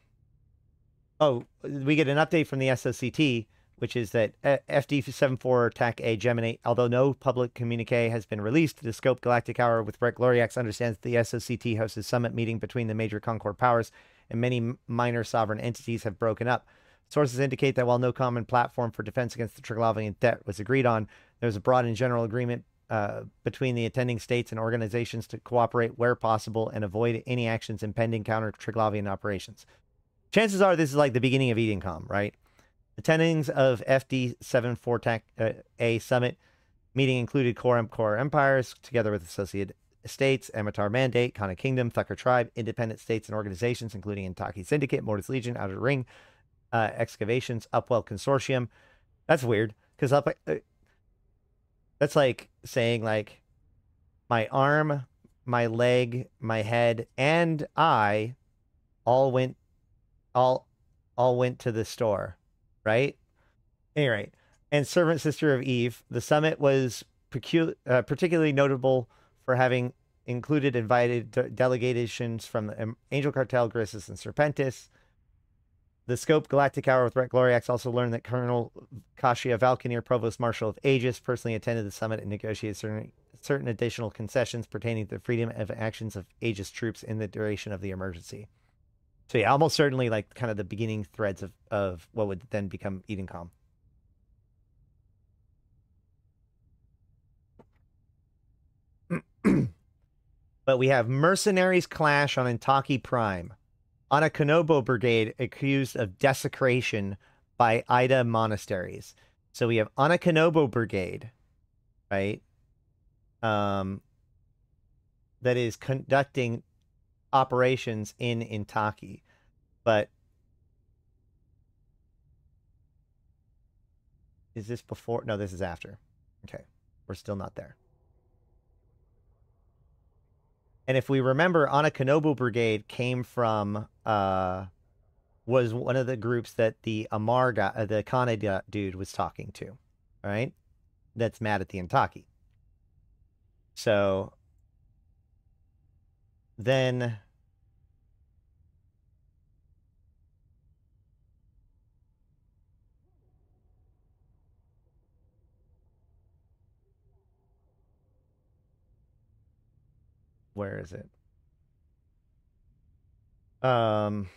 oh we get an update from the SOCT which is that uh, FD74 TAC A Gemini although no public communique has been released the scope galactic hour with Brett Gloriax understands the SOCT hosts a summit meeting between the major Concord powers and many minor sovereign entities have broken up. Sources indicate that while no common platform for defense against the Triglavian threat was agreed on there was a broad and general agreement uh, between the attending states and organizations to cooperate where possible and avoid any actions impending counter Triglavian operations. Chances are this is like the beginning of EdenCom, right? Attendings of FD74 TAC uh, A summit meeting included Core Core Empires, together with Associated States, Ammatar Mandate, Khanid Kingdom, Thukker Tribe, independent states and organizations, including Intaki Syndicate, Mordu's Legion, Outer Ring, uh, Excavations, Upwell Consortium. That's weird because up. That's like saying like my arm, my leg, my head, and I all went all all went to the store, right? Anyway, and servant sister of Eve, the summit was pecu- uh, particularly notable for having included invited de- delegations from the um, Angel Cartel, Guristas, and Serpentis. The Scope Galactic Hour with Brett Gloriax also learned that Colonel Kasiha Valkanir, Provost Marshal of Aegis, personally attended the summit and negotiated certain, certain additional concessions pertaining to the freedom of actions of Aegis troops in the duration of the emergency. So yeah, almost certainly like kind of the beginning threads of, of what would then become EdenCom. <clears throat> but we have mercenaries clash on Intaki Prime. Onikanabo Brigade accused of desecration by Ida monasteries. So we have Onikanabo Brigade, right? Um, that is conducting operations in Intaki, but is this before? No, this is after. Okay, we're still not there. And if we remember, Onikanabo Brigade came from uh was one of the groups that the Amarr guy, uh, the Kana dude was talking to, right? That's mad at the Intaki. So then where is it? Um.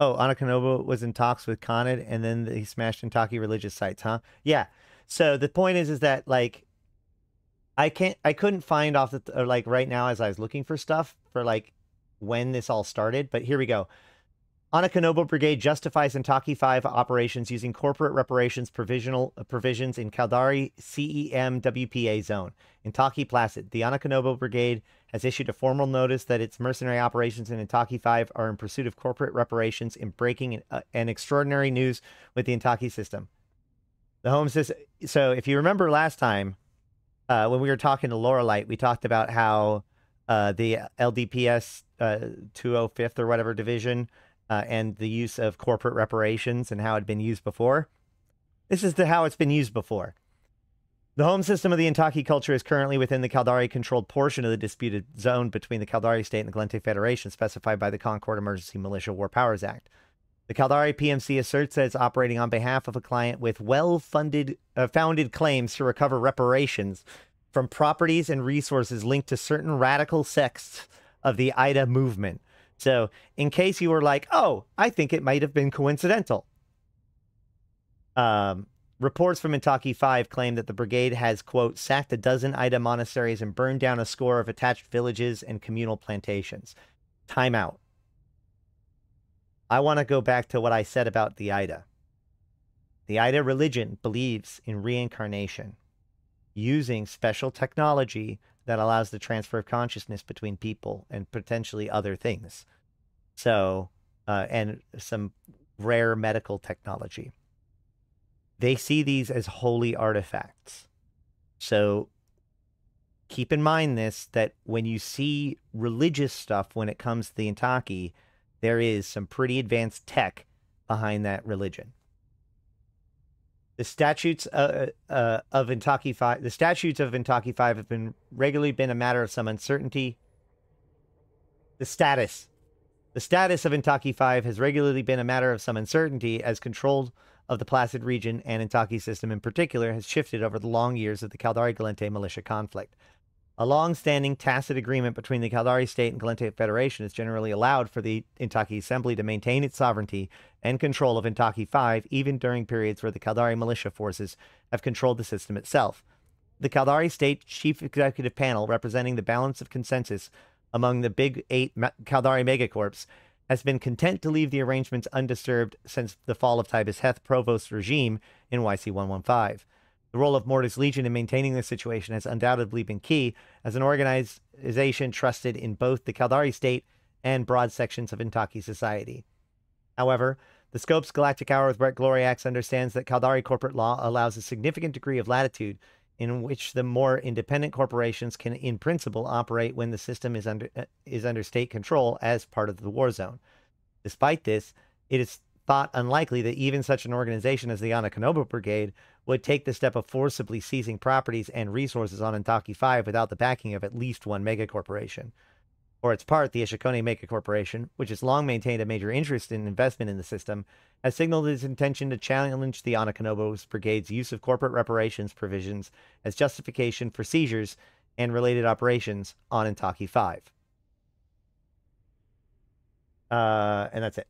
Oh, Onikanabo was in talks with Khanid, and then he smashed Intaki religious sites, huh? Yeah. So the point is, is that like, I can't, I couldn't find off the or like right now as I was looking for stuff for like when this all started, but here we go. Onikanabo Brigade justifies Intaki 5 operations using corporate reparations provisional uh, provisions in Caldari CEM WPA zone. Intaki Placid, the Onikanabo Brigade has issued a formal notice that its mercenary operations in Intaki 5 are in pursuit of corporate reparations in breaking an, uh, an extraordinary news with the Intaki system. The home system. So, if you remember last time, uh, when we were talking to Laurelite, we talked about how uh, the LDPS uh, 205th or whatever division uh, and the use of corporate reparations and how it had been used before. This is the, how it's been used before. The home system of the Intaki culture is currently within the Caldari controlled portion of the disputed zone between the Caldari state and the Gallente Federation, specified by the Concord Emergency Militia War Powers Act. The Caldari PMC asserts that it's operating on behalf of a client with well funded, uh, founded claims to recover reparations from properties and resources linked to certain radical sects of the IDA movement. So, in case you were like, oh, I think it might have been coincidental, um, reports from Intaki 5 claim that the brigade has, quote, sacked a dozen Ida monasteries and burned down a score of attached villages and communal plantations. Time out. I want to go back to what I said about the Ida. The Ida religion believes in reincarnation using special technology that allows the transfer of consciousness between people and potentially other things. So, uh, and some rare medical technology. They see these as holy artifacts. So, keep in mind this that when you see religious stuff when it comes to the Intaki, there is some pretty advanced tech behind that religion. The statutes uh, uh, of Intaki Five, the statutes of Intaki Five have been regularly been a matter of some uncertainty. The status, the status of Intaki Five has regularly been a matter of some uncertainty, as control of the Placid region and Intaki system in particular has shifted over the long years of the Caldari Gallente militia conflict. A long-standing tacit agreement between the Caldari state and Gallente Federation has generally allowed for the Intaki Assembly to maintain its sovereignty and control of Intaki 5 even during periods where the Caldari militia forces have controlled the system itself. The Caldari State Chief Executive Panel, representing the balance of consensus among the Big Eight Caldari megacorps, has been content to leave the arrangements undisturbed since the fall of Tibus Heth Provist regime in YC 115. The role of Mordu's Legion in maintaining the situation has undoubtedly been key as an organization trusted in both the Caldari state and broad sections of Intaki society. However, the Scopes Galactic Hour with Brett Gloriax understands that Caldari corporate law allows a significant degree of latitude in which the more independent corporations can, in principle, operate when the system is under uh, is under state control as part of the war zone. Despite this, it is thought unlikely that even such an organization as the Onikanabo Brigade would take the step of forcibly seizing properties and resources on Intaki 5 without the backing of at least one megacorporation. For its part, the Ishukone Mega Corporation, which has long maintained a major interest in investment in the system, has signaled its intention to challenge the Onikanabo's brigade's use of corporate reparations provisions as justification for seizures and related operations on Intaki 5. Uh, and that's it.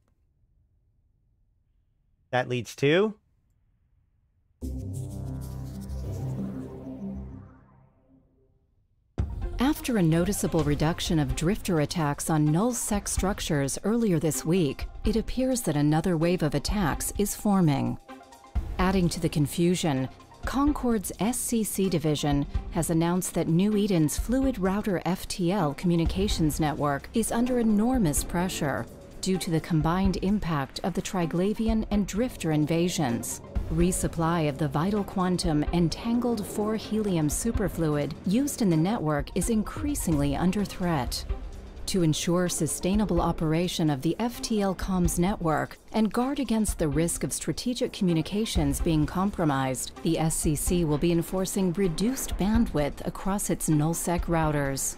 That leads to After a noticeable reduction of drifter attacks on null sec structures earlier this week, it appears that another wave of attacks is forming. Adding to the confusion, Concord's SCC division has announced that New Eden's Fluid Router FTL communications network is under enormous pressure due to the combined impact of the Triglavian and Drifter invasions. Resupply of the vital quantum entangled 4 helium superfluid used in the network is increasingly under threat. To ensure sustainable operation of the FTL comms network and guard against the risk of strategic communications being compromised, the SCC will be enforcing reduced bandwidth across its nullsec routers.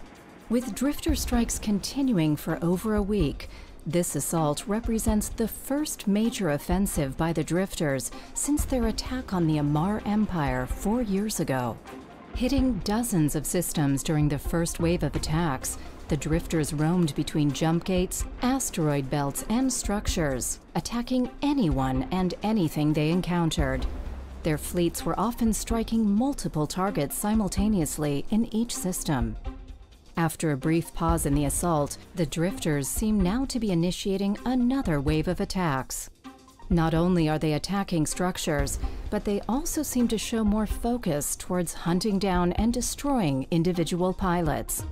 With drifter strikes continuing for over a week, this assault represents the first major offensive by the Drifters since their attack on the Amarr Empire four years ago. Hitting dozens of systems during the first wave of attacks, the Drifters roamed between jump gates, asteroid belts, and structures, attacking anyone and anything they encountered. Their fleets were often striking multiple targets simultaneously in each system. After a brief pause in the assault, the drifters seem now to be initiating another wave of attacks. Not only are they attacking structures, but they also seem to show more focus towards hunting down and destroying individual pilots.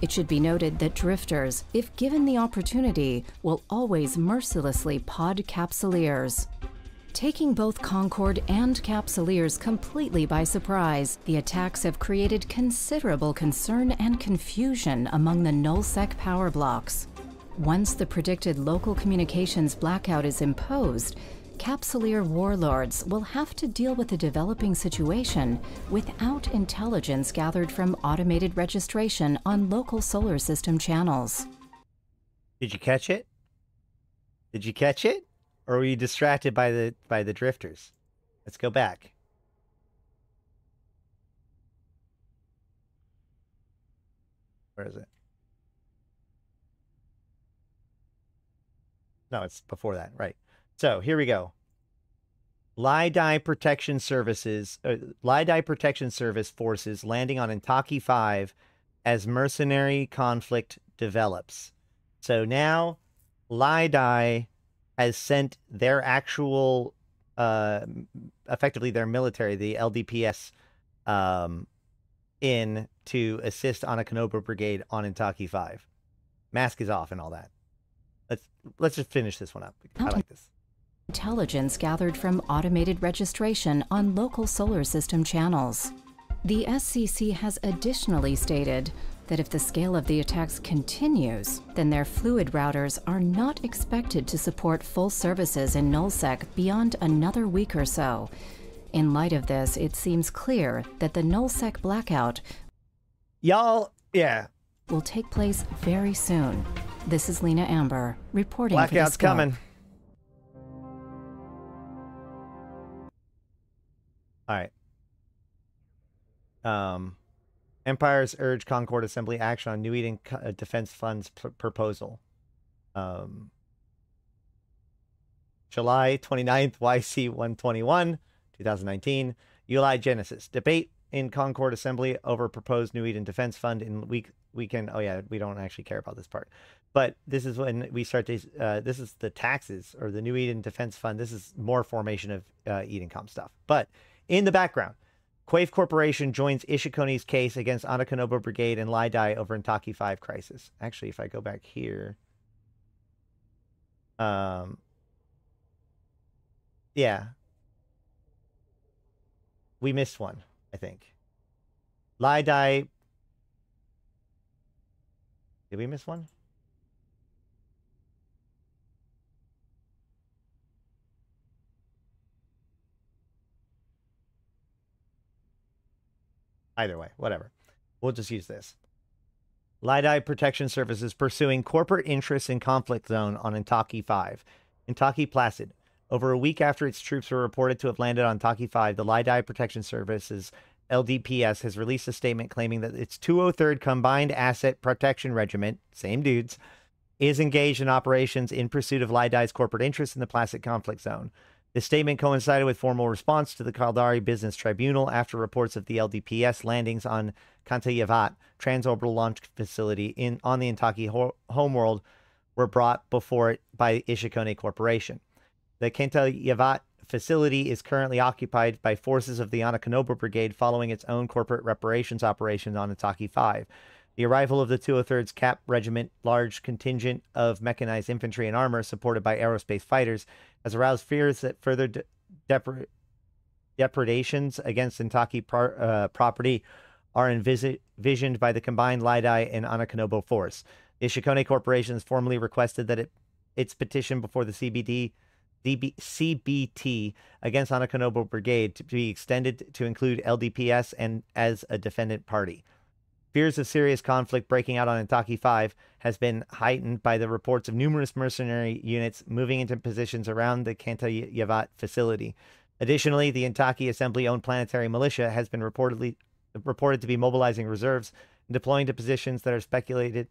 It should be noted that drifters, if given the opportunity, will always mercilessly pod capsuleers. Taking both Concord and Capsuleers completely by surprise, the attacks have created considerable concern and confusion among the nullsec power blocks. Once the predicted local communications blackout is imposed, Capsuleer warlords will have to deal with the developing situation without intelligence gathered from automated registration on local solar system channels. Did you catch it? Did you catch it? Or were you distracted by the by the drifters? Let's go back. Where is it? No, it's before that, right? So here we go. Lai Dai Protection Services, uh, Lai Dai Protection Service forces landing on Intaki 5 as mercenary conflict develops. So now Lai Dai has sent their actual, uh, effectively their military, the LDPS, um, in to assist on a Onikanabo Brigade on Intaki 5. Mask is off and all that. let's let's just finish this one up. I like this. intelligence gathered from automated registration on local solar system channels. The SCC has additionally stated that if the scale of the attacks continues, then their fluid routers are not expected to support full services in nullsec beyond another week or so. In light of this, it seems clear that the nullsec blackout Y'all, yeah, will take place very soon. This is Lena Amber reporting for the blackout's coming. All right. Um, Empires urge Concord Assembly action on New Eden uh, Defense Fund's pr- proposal. Um, July 29th, <laughs> YC 121, 2019. Yulai Genesis. Debate in Concord Assembly over proposed New Eden Defense Fund in week weekend. Oh, yeah, we don't actually care about this part. But this is when we start to, uh, this is the taxes or the New Eden Defense Fund. This is more formation of uh, Edencom stuff. But in the background, Quafe Corporation joins Ishukone's case against Onikanabo Brigade and Lai Dai over Intaki 5 crisis. Actually, if I go back here, um, yeah, we missed one, I think. Lai Dai. Did we miss one? Either way, whatever. We'll just use this. Lai Dai Protection Services pursuing corporate interests in conflict zone on Intaki 5. Intaki Placid. Over a week after its troops were reported to have landed on Taki 5, the Lai Dai Protection Services LDPS has released a statement claiming that its 203rd Combined Asset Protection Regiment, same dudes, is engaged in operations in pursuit of Lai Dai's corporate interests in the Placid conflict zone. The statement coincided with formal response to the Caldari Business Tribunal after reports of the LDPS landings on Kantayavat transorbital launch facility in on the Intaki ho- homeworld were brought before it by Ishukone Corporation. The Kantayavat facility is currently occupied by forces of the Onikanabo Brigade following its own corporate reparations operation on Intaki 5. The arrival of the 203rd Cap Regiment, large contingent of mechanized infantry and armor supported by aerospace fighters, has aroused fears that further de- depre- depredations against Intaki uh, property are envisi- envisioned by the combined Lai Dai and Onikanabo force. The Ishukone Corporation has formally requested that it, its petition before the CBD DB, CBT against Onikanabo Brigade to be extended to include LDPS and as a defendant party. Fears of serious conflict breaking out on Intaki 5 has been heightened by the reports of numerous mercenary units moving into positions around the Kanta Yavat facility. Additionally, the Intaki Assembly-owned planetary militia has been reportedly reported to be mobilizing reserves and deploying to positions that are speculated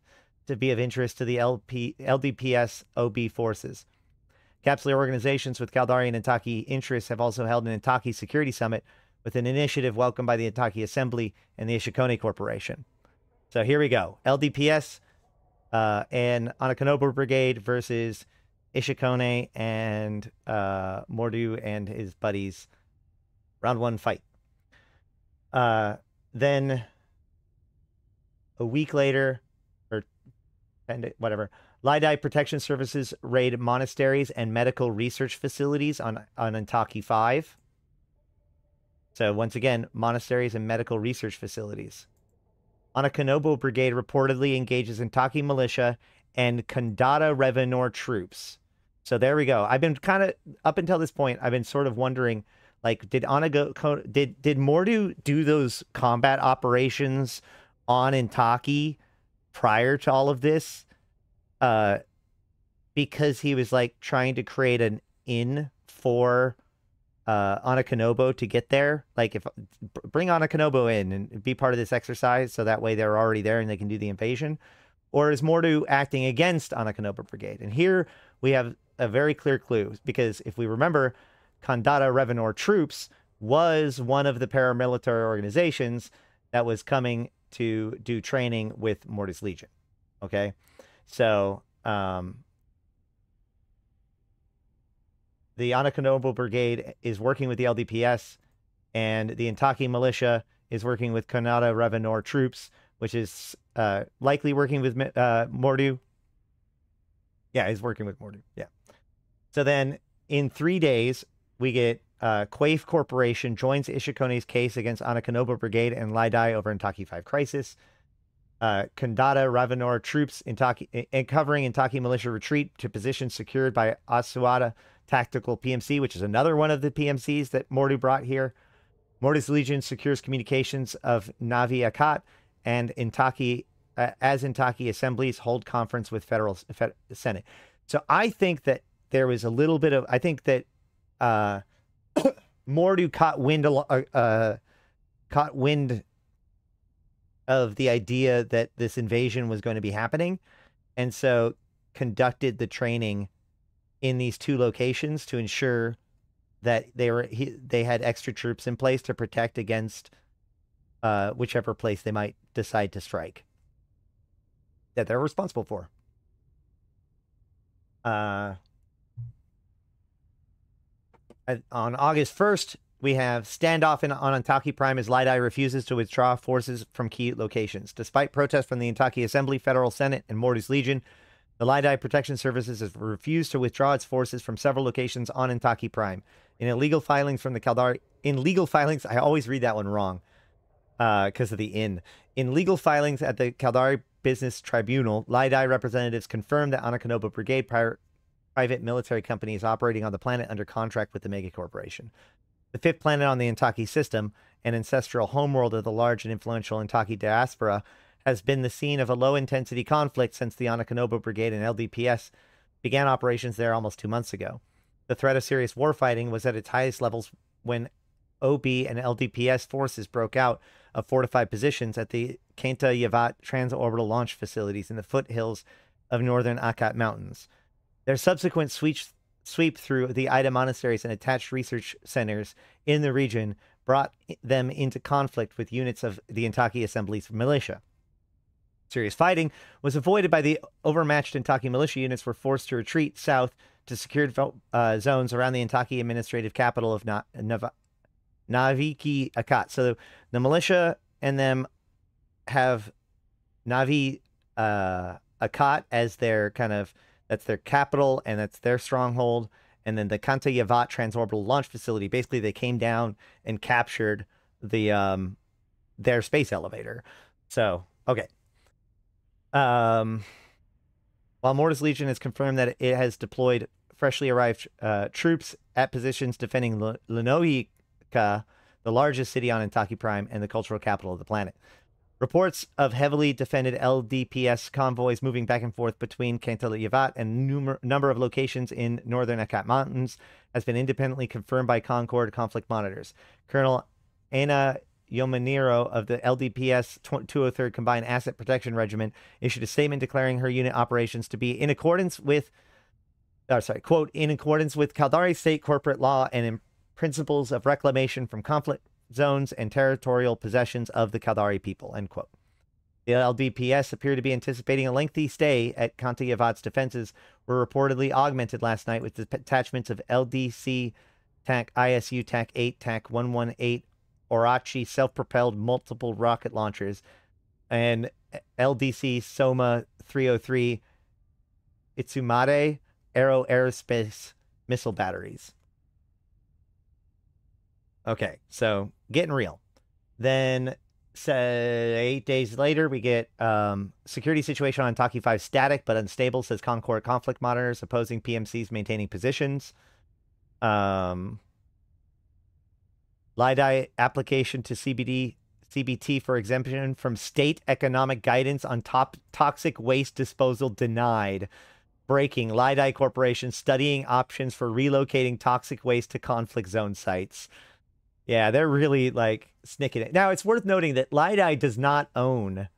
to be of interest to the LP, LDPS OB forces. Capsuleer organizations with Caldari and Intaki interests have also held an Intaki Security Summit with an initiative welcomed by the Intaki Assembly and the Ishukone Corporation. So here we go. LDPS uh, and Onikanabo Brigade versus Ishukone and uh, Mordu and his buddies. Round one fight. Uh, then a week later, or 10 day- whatever, Lai Dai Protection Services raid monasteries and medical research facilities on, on Intaki 5. So, once again, monasteries and medical research facilities. Onikanabo Brigade reportedly engages in Taki militia and Kandata Revenor troops. So there we go. I've been kind of up until this point. I've been sort of wondering, like, did Anago did did Mordu do those combat operations on Intaki prior to all of this? Uh, because he was like trying to create an in for uh Onikanabo to get there. Like if br- bring Onikanabo in and be part of this exercise so that way they're already there and they can do the invasion. Or is more to acting against Onikanabo Brigade? And here we have a very clear clue because if we remember, Kandata Revenor troops was one of the paramilitary organizations that was coming to do training with Mordu's Legion. Okay. So um the Onikanabo Brigade is working with the LDPS, and the Intaki Militia is working with Kanata Revenor troops, which is uh, likely working with uh, Mordu. Yeah, he's working with Mordu. Yeah. So then in three days, we get uh, Corporation joins Ishukone's case against Onikanabo Brigade and Laidai over Intaki 5 crisis. Uh, Kandata Ravanor troops Intaki, and covering Intaki militia retreat to positions secured by Asuada Tactical PMC, which is another one of the PMCs that Mordu brought here. Mordu's Legion secures communications of Navi Akat and Intaki uh, as Intaki assemblies hold conference with federal Fed, Senate. So I think that there was a little bit of I think that uh, <coughs> Mordu caught wind uh, uh, caught wind of the idea that this invasion was going to be happening, and so conducted the training in these two locations to ensure that they were he, they had extra troops in place to protect against uh, whichever place they might decide to strike that they're responsible for. Uh, on August 1st, we have standoff in, on Intaki Prime as Lai Dai refuses to withdraw forces from key locations. Despite protests from the Intaki Assembly, Federal Senate, and Mordu's Legion, the Lai Dai Protection Services has refused to withdraw its forces from several locations on Intaki Prime. In illegal filings from the Caldari, in legal filings, I always read that one wrong uh, because of the in. In legal filings at the Caldari Business Tribunal, Lai Dai representatives confirmed that Onikanabo Brigade pri- private military company is operating on the planet under contract with the Mega Corporation. The fifth planet on the Intaki system, an ancestral homeworld of the large and influential Intaki diaspora, has been the scene of a low intensity conflict since the Onikanabo Brigade and LDPS began operations there almost two months ago. The threat of serious warfighting was at its highest levels when OB and LDPS forces broke out of fortified positions at the Kenta Yavat transorbital launch facilities in the foothills of northern Akat Mountains. Their subsequent sweep, sweep through the Ida monasteries and attached research centers in the region brought them into conflict with units of the Intaki Assembly's militia. Serious fighting was avoided by the overmatched Intaki militia units were forced to retreat south to secured uh, zones around the Intaki administrative capital of Na- Nava- Naviki Akat. So the militia and them have Navi uh, Akat as their kind of that's their capital and that's their stronghold. And then the Kanta Yavat transorbital launch facility. Basically, they came down and captured the um, their space elevator. So okay. Um, while Mordu's Legion has confirmed that it has deployed freshly arrived uh, troops at positions defending L- the largest city on Intaki Prime and the cultural capital of the planet. Reports of heavily defended LDPS convoys moving back and forth between Kantala Yavat and numer- number of locations in northern Akat Mountains has been independently confirmed by Concord conflict monitors. Colonel Anna Yomaniro of the LDPS tw- 203rd Combined Asset Protection Regiment issued a statement declaring her unit operations to be in accordance with, uh, sorry, quote, in accordance with Caldari state corporate law and in principles of reclamation from conflict zones and territorial possessions of the Caldari people, end quote. The LDPS appear to be anticipating a lengthy stay at Kanta Yavat's defenses, were reportedly augmented last night with detachments of LDC TAC ISU TAC 8, TAC 118, Orachi self propelled multiple rocket launchers, and LDC Soma 303 Itsumade Aero Aerospace missile batteries. Okay, so getting real. Then say eight days later, we get um, security situation on Taki 5 static but unstable, says Concord conflict monitors, opposing PMCs maintaining positions. Um, LIDI application to CBD CBT for exemption from state economic guidance on top toxic waste disposal denied. Breaking LIDI Corporation studying options for relocating toxic waste to conflict zone sites. Yeah, they're really like snicking it. Now it's worth noting that LIDI does not own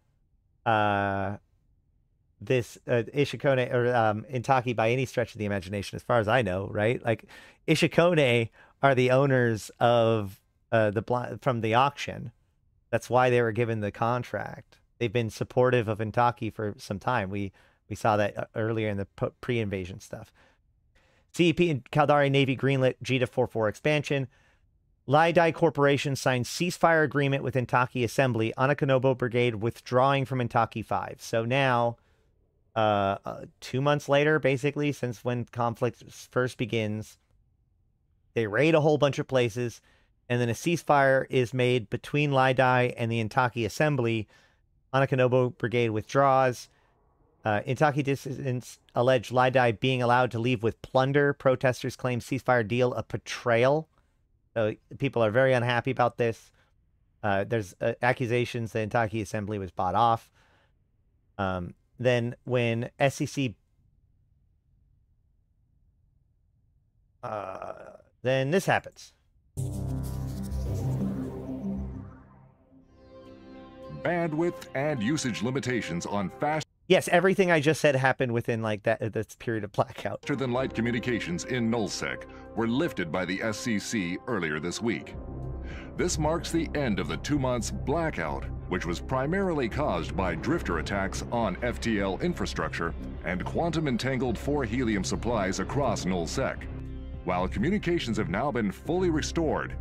uh this uh, Ishukone or um, Intaki by any stretch of the imagination, as far as I know, right? Like Ishukone are the owners of uh, the from the auction. That's why they were given the contract. They've been supportive of Intaki for some time. We we saw that uh, earlier in the pre-invasion stuff. CEP and Caldari Navy greenlit Jita 44 expansion. Lai Dai Corporation signed ceasefire agreement with Intaki Assembly. Onikanabo Brigade withdrawing from Intaki 5. So now uh, uh, two months later, basically, since when conflict first begins. They raid a whole bunch of places, and then a ceasefire is made between Lai Dai and the Intaki Assembly. Onikanabo Brigade withdraws. Uh, Intaki dissidents allege Lai Dai being allowed to leave with plunder. Protesters claim ceasefire deal a betrayal. So people are very unhappy about this. Uh, there's uh, accusations the Intaki Assembly was bought off. Um, then when SEC, uh, then this happens. Bandwidth and usage limitations on fast. Yes, everything I just said happened within like that this period of blackout. Faster than light communications in nullsec were lifted by the SCC earlier this week. This marks the end of the two months blackout, which was primarily caused by drifter attacks on FTL infrastructure and quantum entangled 4 helium supplies across nullsec. While communications have now been fully restored,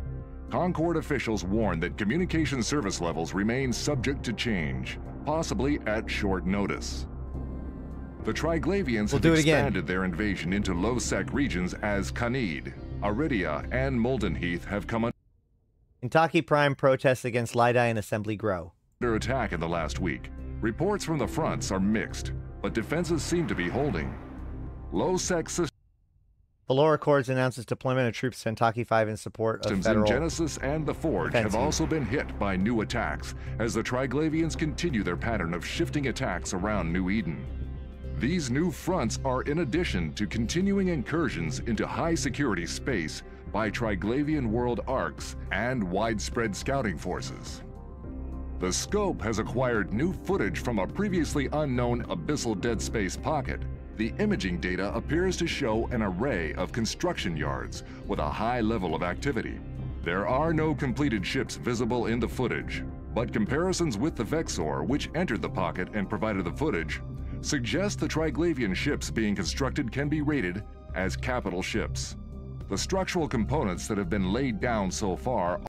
Concord officials warn that communication service levels remain subject to change, possibly at short notice. The Triglavians We'll have do it again. expanded their invasion into low-sec regions as Khanid, Aridia, and Moldenheath have come Intaki Prime protests against Lai Dai and Assembly grow. under attack in the last week. Reports from the fronts are mixed, but defenses seem to be holding. Low-sec Valor Accords announces deployment of troops to Intaki 5 in support of in federal. Genesis and the Forge have also been hit by new attacks as the Triglavians continue their pattern of shifting attacks around New Eden. These new fronts are in addition to continuing incursions into high security space by Triglavian world arks and widespread scouting forces. The scope has acquired new footage from a previously unknown abyssal dead space pocket. The imaging data appears to show an array of construction yards with a high level of activity. There are no completed ships visible in the footage, but comparisons with the Vexor, which entered the pocket and provided the footage, suggest the Triglavian ships being constructed can be rated as capital ships. The structural components that have been laid down so far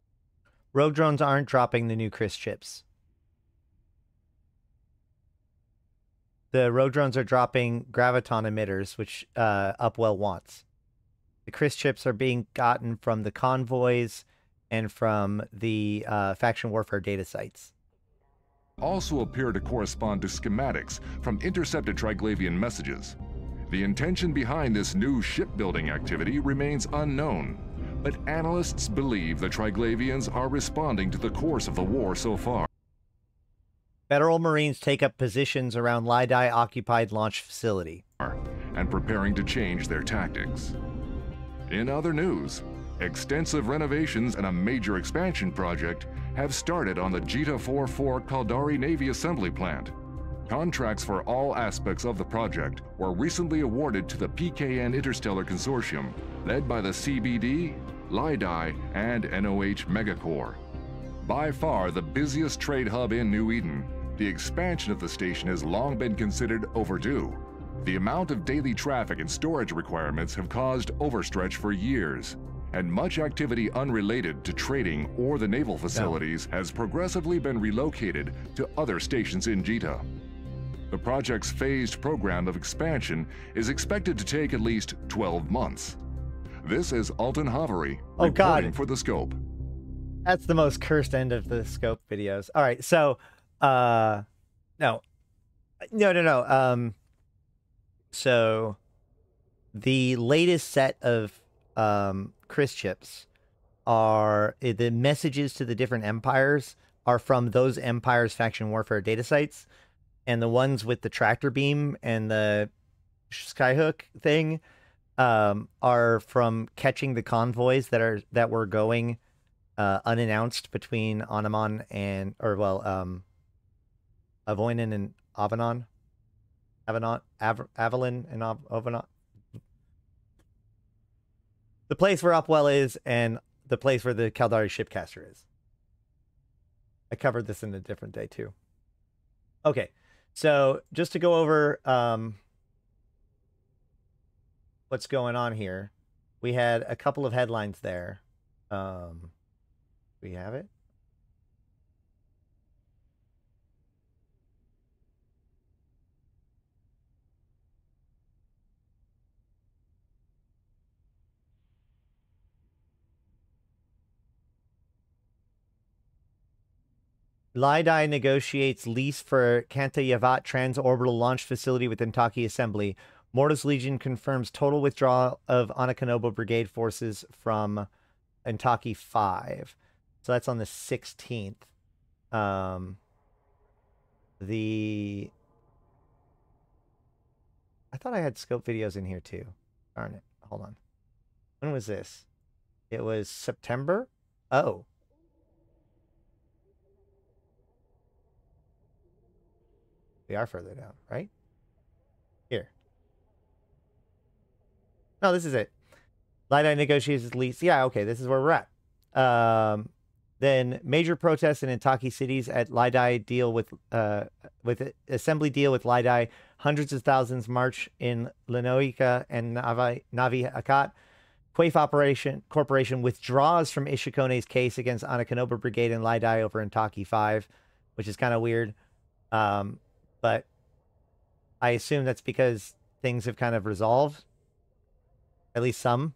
Rogue drones aren't dropping the new Chris chips. The rogue drones are dropping graviton emitters, which uh, Upwell wants. The Chris chips are being gotten from the convoys and from the uh, faction warfare data sites. also appear to correspond to schematics from intercepted Triglavian messages. The intention behind this new shipbuilding activity remains unknown, but analysts believe the Triglavians are responding to the course of the war so far. Federal Marines take up positions around Lai Dai occupied launch facility. and preparing to change their tactics. In other news, extensive renovations and a major expansion project have started on the Jita 44 Caldari Navy Assembly Plant. Contracts for all aspects of the project were recently awarded to the PKN Interstellar Consortium, led by the CBD, LIDI, and NOH Megacore. By far the busiest trade hub in New Eden, the expansion of the station has long been considered overdue. The amount of daily traffic and storage requirements have caused overstretch for years, and much activity unrelated to trading or the naval facilities has progressively been relocated to other stations in Jita. The project's phased program of expansion is expected to take at least 12 months. This is Alton Haveri Oh, God. reporting for the scope. That's the most cursed end of the scope videos. All right, so uh no. No, no, no. Um so the latest set of um Chris chips are eh, the messages to the different empires are from those empires faction warfare data sites and the ones with the tractor beam and the skyhook thing um are from catching the convoys that are that were going uh, unannounced between Anamon and, or well, um, Avoinen and Avanon, Avanon, Av- Avalon and Av- Avanon. The place where Upwell is and the place where the Caldari shipcaster is. I covered this in a different day too. Okay, so just to go over um, what's going on here, we had a couple of headlines there. Um, we have it. Lai Dai negotiates lease for Kanta Yavat transorbital launch facility with Intaki Assembly. Mordu's Legion confirms total withdrawal of Onikanabo Brigade forces from Intaki 5. So that's on the 16th. Um, the. I thought I had scope videos in here too. Darn it. Hold on. When was this? It was September? Oh. We are further down, right? Here. No, this is it. Lai Dai negotiates lease. Yeah, okay, this is where we're at. Um, then major protests in Intaki cities at Lai Dai deal with uh, with assembly deal with Lai Dai. Hundreds of thousands march in Lenoika and Navi, Navi Akat. Quafe Operation Corporation withdraws from Ishukone's case against Onikanabo Brigade and Lai Dai over Intaki 5, which is kind of weird. Um, but I assume that's because things have kind of resolved, at least some.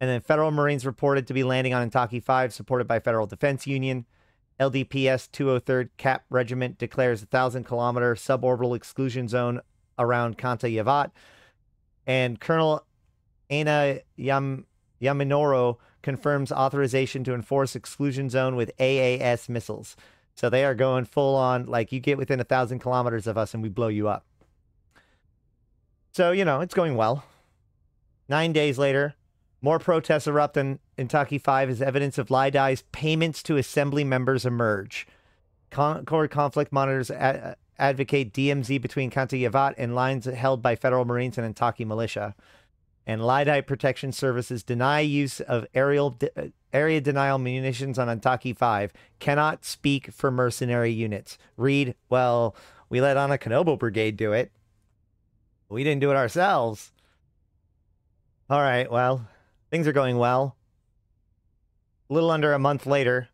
And then Federal Marines reported to be landing on Intaki 5, supported by Federal Defense Union. LDPS 203rd Cap Regiment declares a 1,000 kilometer suborbital exclusion zone around Kanta Yavat. And Colonel Ana Yam, Yaminoro confirms authorization to enforce exclusion zone with AAS missiles. So they are going full on, like you get within a thousand kilometers of us and we blow you up. So, you know, it's going well. Nine days later, more protests erupt in Intaki 5 as evidence of Lai Dai's payments to assembly members emerge. Concord conflict monitors a- advocate DMZ between Kanta Yavat and lines held by federal Marines and Intaki militia. And Lai Dai Protection Services deny use of aerial de- uh, area denial munitions on Intaki 5. Cannot speak for mercenary units. Read, well, we let Onikanabo Brigade do it. We didn't do it ourselves. All right, well, things are going well. A little under a month later,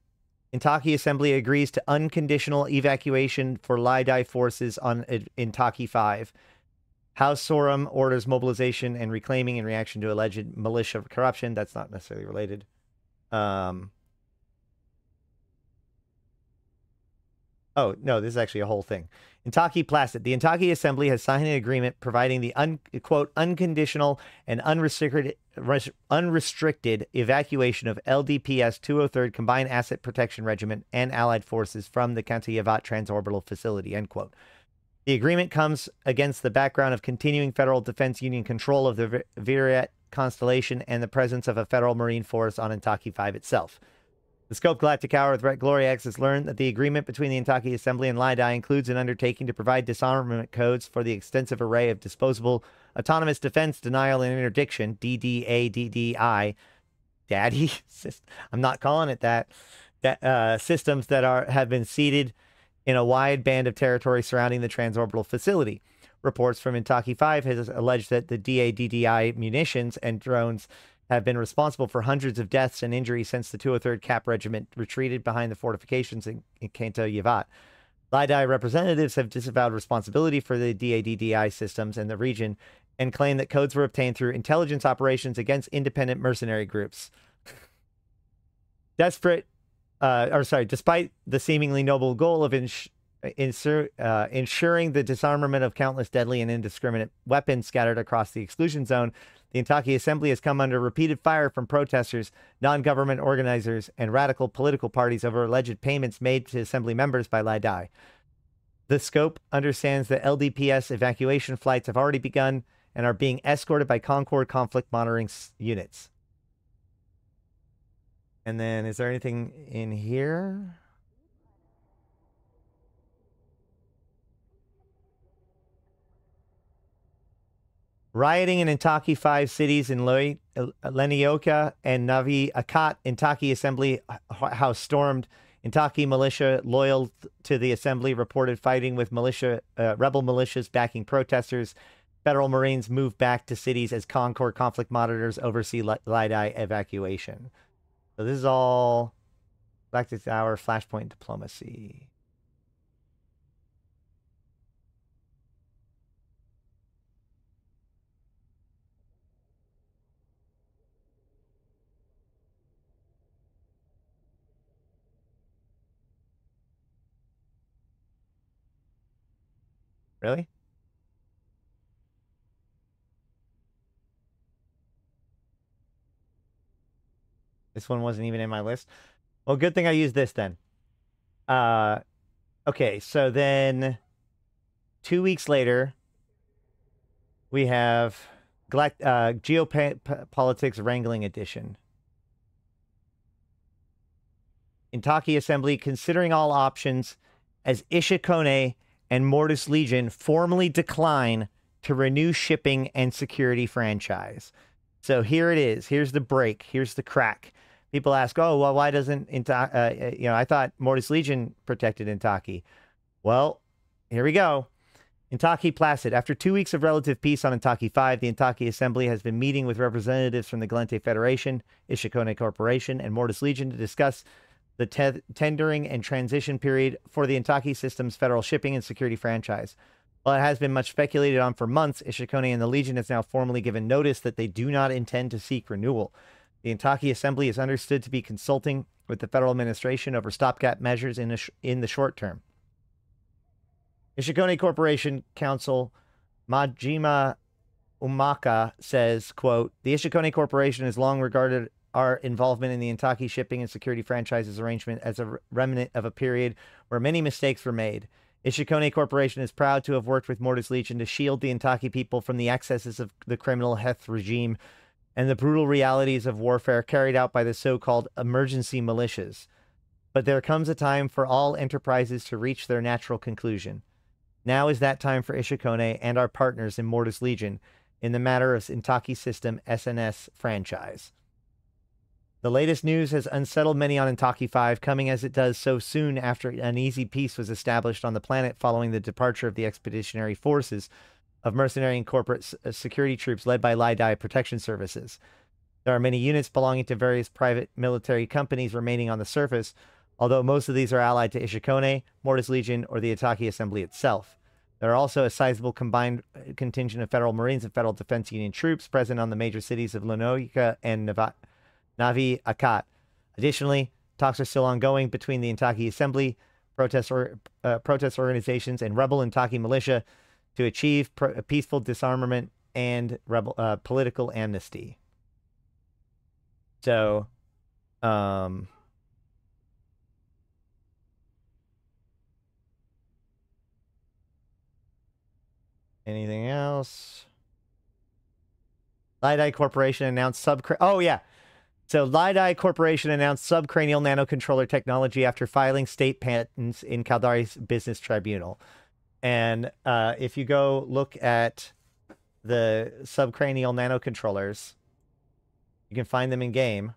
Intaki Assembly agrees to unconditional evacuation for Lai Dai forces on uh, Intaki 5. House Sarum orders mobilization and reclaiming in reaction to alleged militia corruption. That's not necessarily related. Um, oh, no, this is actually a whole thing. Intaki Placid. The Intaki Assembly has signed an agreement providing the un, quote unconditional and unrestricted unrestricted evacuation of LDPS 203rd Combined Asset Protection Regiment and allied forces from the Kantayavat transorbital facility. End quote. The agreement comes against the background of continuing federal defense union control of the Vi- Virat constellation and the presence of a federal marine force on Intaki 5 itself. The Scope Galactic Hour with Brett Gloriax has learned that the agreement between the Intaki Assembly and Lai Dai includes an undertaking to provide disarmament codes for the extensive array of disposable autonomous defense denial and interdiction (DDA-DDI). Daddy, <laughs> I'm not calling it that. That uh, systems that are have been seeded in a wide band of territory surrounding the transorbital facility. Reports from Intaki 5 has alleged that the DADDI munitions and drones have been responsible for hundreds of deaths and injuries since the 203rd Cap Regiment retreated behind the fortifications in, in Kanto Yavat. Lai Dai representatives have disavowed responsibility for the DADDI systems in the region and claim that codes were obtained through intelligence operations against independent mercenary groups. Desperate, uh, or sorry, despite the seemingly noble goal of ins- insur- uh, ensuring the disarmament of countless deadly and indiscriminate weapons scattered across the exclusion zone, the Intaki Assembly has come under repeated fire from protesters, non government organizers, and radical political parties over alleged payments made to Assembly members by Lai Dai. The scope understands that LDPS evacuation flights have already begun and are being escorted by Concord conflict monitoring units. And then, is there anything in here? Rioting in Intaki five cities in Loi- uh, Lenioka and Navi Akat, Intaki Assembly House stormed. Intaki militia loyal to the assembly reported fighting with militia, uh, rebel militias backing protesters. Federal Marines moved back to cities as Concord conflict monitors oversee Lai Dai evacuation. So this is all Galactic Tower, Flashpoint Diplomacy. Really? This one wasn't even in my list. Well, good thing I used this then. Uh, okay, so then two weeks later, we have uh, Geopolitics Wrangling Edition. Intaki Assembly considering all options as Ishukone and Mordu's Legion formally decline to renew shipping and security franchise. So here it is. Here's the break. Here's the crack. People ask, "Oh, well, why doesn't Inta- uh, uh, you know? I thought Mordu's Legion protected Intaki." Well, here we go. Intaki Placid. After two weeks of relative peace on Intaki 5, the Intaki Assembly has been meeting with representatives from the Gallente Federation, Ishukone Corporation, and Mordu's Legion to discuss the te- tendering and transition period for the Intaki Systems federal shipping and security franchise. While it has been much speculated on for months, Ishukone and the Legion has now formally given notice that they do not intend to seek renewal. The Intaki Assembly is understood to be consulting with the federal administration over stopgap measures in, sh- in the short term. Ishukone Corporation Counsel Majima Umaka says, quote, the Ishukone Corporation has long regarded our involvement in the Intaki shipping and security franchises arrangement as a remnant of a period where many mistakes were made. Ishukone Corporation is proud to have worked with Mordu's Legion to shield the Intaki people from the excesses of the criminal Heth regime and the brutal realities of warfare carried out by the so-called emergency militias. But there comes a time for all enterprises to reach their natural conclusion. Now is that time for Ishukone and our partners in Mordu's Legion in the matter of Intaki System SNS franchise. The latest news has unsettled many on Intaki 5, coming as it does so soon after an easy peace was established on the planet following the departure of the expeditionary forces of mercenary and corporate uh, security troops led by Lai Dai Protection Services. There are many units belonging to various private military companies remaining on the surface, although most of these are allied to Ishukone, Mordu's Legion, or the Intaki Assembly itself. There are also a sizable combined uh, contingent of Federal Marines and Federal Defense Union troops present on the major cities of Lonoika and Nava- Navi Akat. Additionally, talks are still ongoing between the Intaki Assembly, protest, or, uh, protest organizations, and rebel Intaki militia to achieve pr- peaceful disarmament and rebel uh, political amnesty. So, um, anything else? Lai Dai Corporation announced sub. Oh yeah, so Lai Dai Corporation announced subcranial nanocontroller technology after filing state patents in Caldari's business tribunal. And uh, if you go look at the subcranial nanocontrollers, you can find them in game.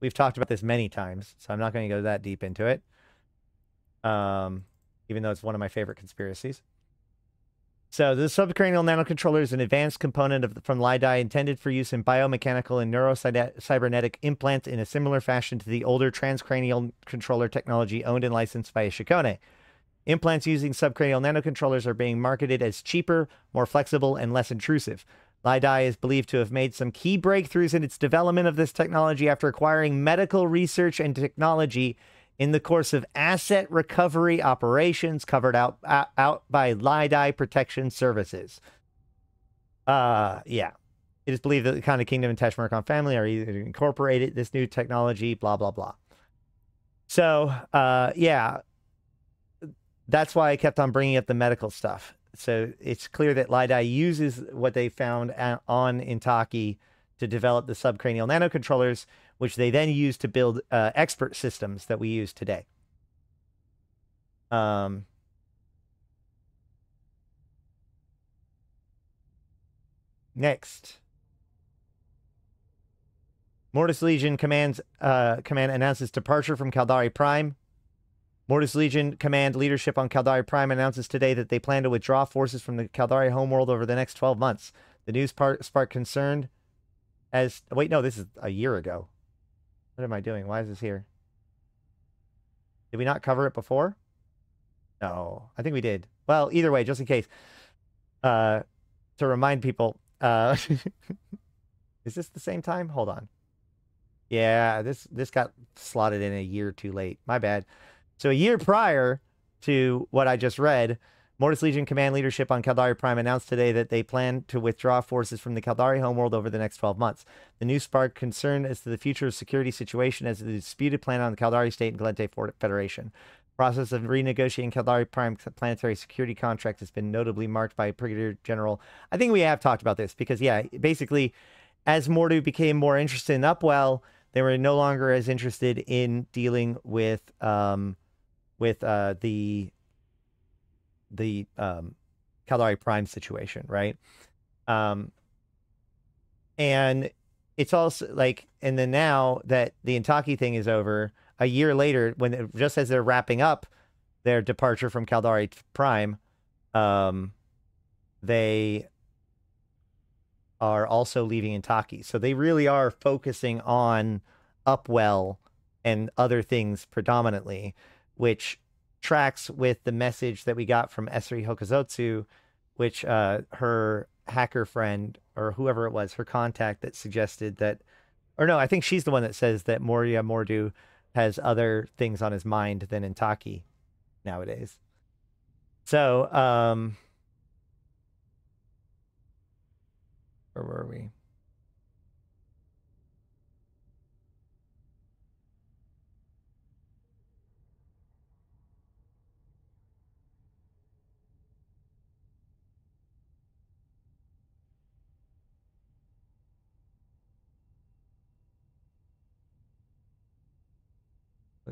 We've talked about this many times, so I'm not going to go that deep into it. Um, even though it's one of my favorite conspiracies. So the subcranial nanocontroller is an advanced component of from Lai Dai intended for use in biomechanical and neurocybernetic implants in a similar fashion to the older transcranial controller technology owned and licensed by Ishukone. Implants using subcranial nanocontrollers are being marketed as cheaper, more flexible, and less intrusive. Lai Dai is believed to have made some key breakthroughs in its development of this technology after acquiring medical research and technology in the course of asset recovery operations covered out out, out by Lai Dai Protection Services. Uh, yeah. It is believed that the Khanid Kingdom and Tash-Murkon family are either incorporated this new technology, blah, blah, blah. So, uh, yeah, that's why I kept on bringing up the medical stuff. So it's clear that Lai Dai uses what they found on Intaki to develop the subcranial nanocontrollers, which they then use to build uh, expert systems that we use today. Um, next, Mordu's Legion commands uh, command announces departure from Caldari Prime. Mordu's Legion command leadership on Caldari Prime announces today that they plan to withdraw forces from the Caldari homeworld over the next 12 months. The news part sparked concern as wait, no, this is a year ago. What am I doing? Why is this here? Did we not cover it before? No, I think we did. Well, either way, just in case. Uh to remind people, uh <laughs> is this the same time? Hold on. Yeah, this this got slotted in a year too late. My bad. So a year prior, to what I just read, Mordu's Legion command leadership on Caldari Prime announced today that they plan to withdraw forces from the Caldari homeworld over the next 12 months. The news sparked concern as to the future of security situation as the disputed plan on the Caldari State and Gallente Federation. Process of renegotiating Caldari Prime planetary security contract has been notably marked by Brigadier General. I think we have talked about this because, yeah, basically, as Mordu became more interested in Upwell, they were no longer as interested in dealing with um, with uh, the the um, Caldari Prime situation, right? Um, and it's also like, and then now that the Intaki thing is over, a year later, when just as they're wrapping up their departure from Caldari Prime, um, they are also leaving Intaki. So they really are focusing on Upwell and other things predominantly, which tracks with the message that we got from Esri Hokozotsu, which uh, her hacker friend or whoever it was, her contact that suggested that, or no, I think she's the one that says that Moria Mordu has other things on his mind than Intaki nowadays. So, um, where were we?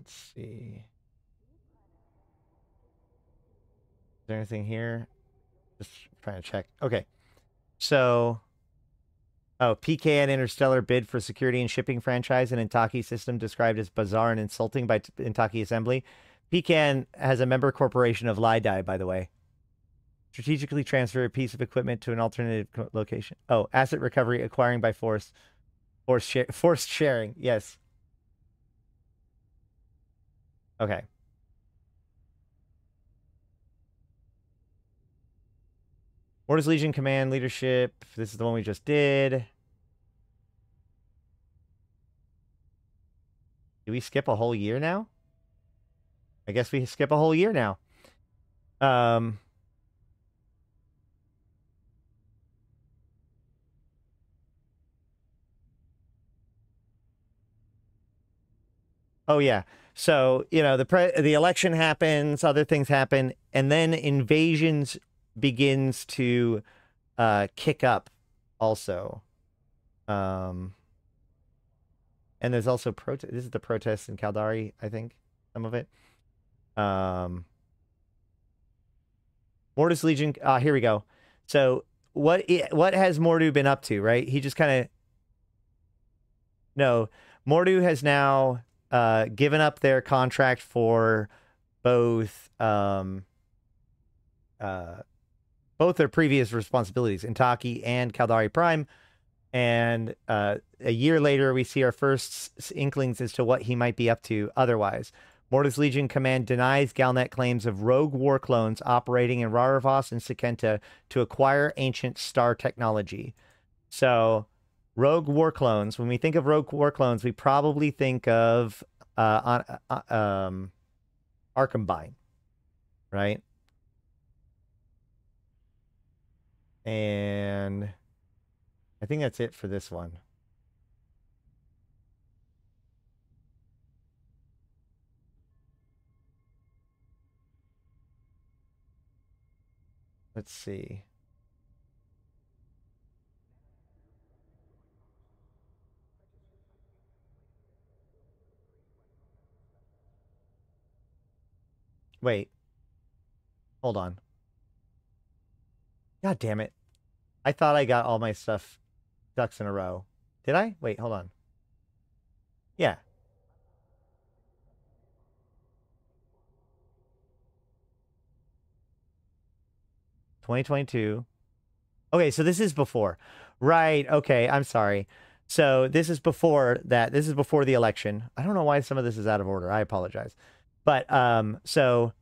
Let's see. Is there anything here? Just trying to check. Okay. So, oh, PKN Interstellar bid for security and shipping franchise and Intaki system described as bizarre and insulting by Intaki Assembly. PKN has a member corporation of Lai Dai, by the way. Strategically transfer a piece of equipment to an alternative location. Oh, asset recovery, acquiring by force, force <laughs> forced sharing. Yes. Okay. Orders Legion Command Leadership. This is the one we just did. Do we skip a whole year now? I guess we skip a whole year now. Um. Oh yeah. So, you know, the pre- the election happens, other things happen, and then invasions begins to uh kick up also. Um and there's also protest this is the protests in Caldari, I think, some of it. Um Mordu's Legion uh here we go. So what what has Mordu been up to, right? He just kind of No, Mordu has now uh, given up their contract for both um, uh, both their previous responsibilities, Intaki and Caldari Prime. And uh, a year later, we see our first inklings as to what he might be up to otherwise. Mordu's Legion Command denies Galnet claims of rogue war clones operating in Raravoss and Sakenta to acquire ancient star technology. So, rogue war clones. When we think of rogue war clones, we probably think of uh, on, uh, um, right? And I think that's it for this one. Let's see. Wait. Hold on. God damn it. I thought I got all my stuff ducks in a row. Did I? Wait, hold on. Yeah. Twenty twenty two. Okay, so this is before. Right, okay, I'm sorry. So this is before that. This is before the election. I don't know why some of this is out of order. I apologize. But um so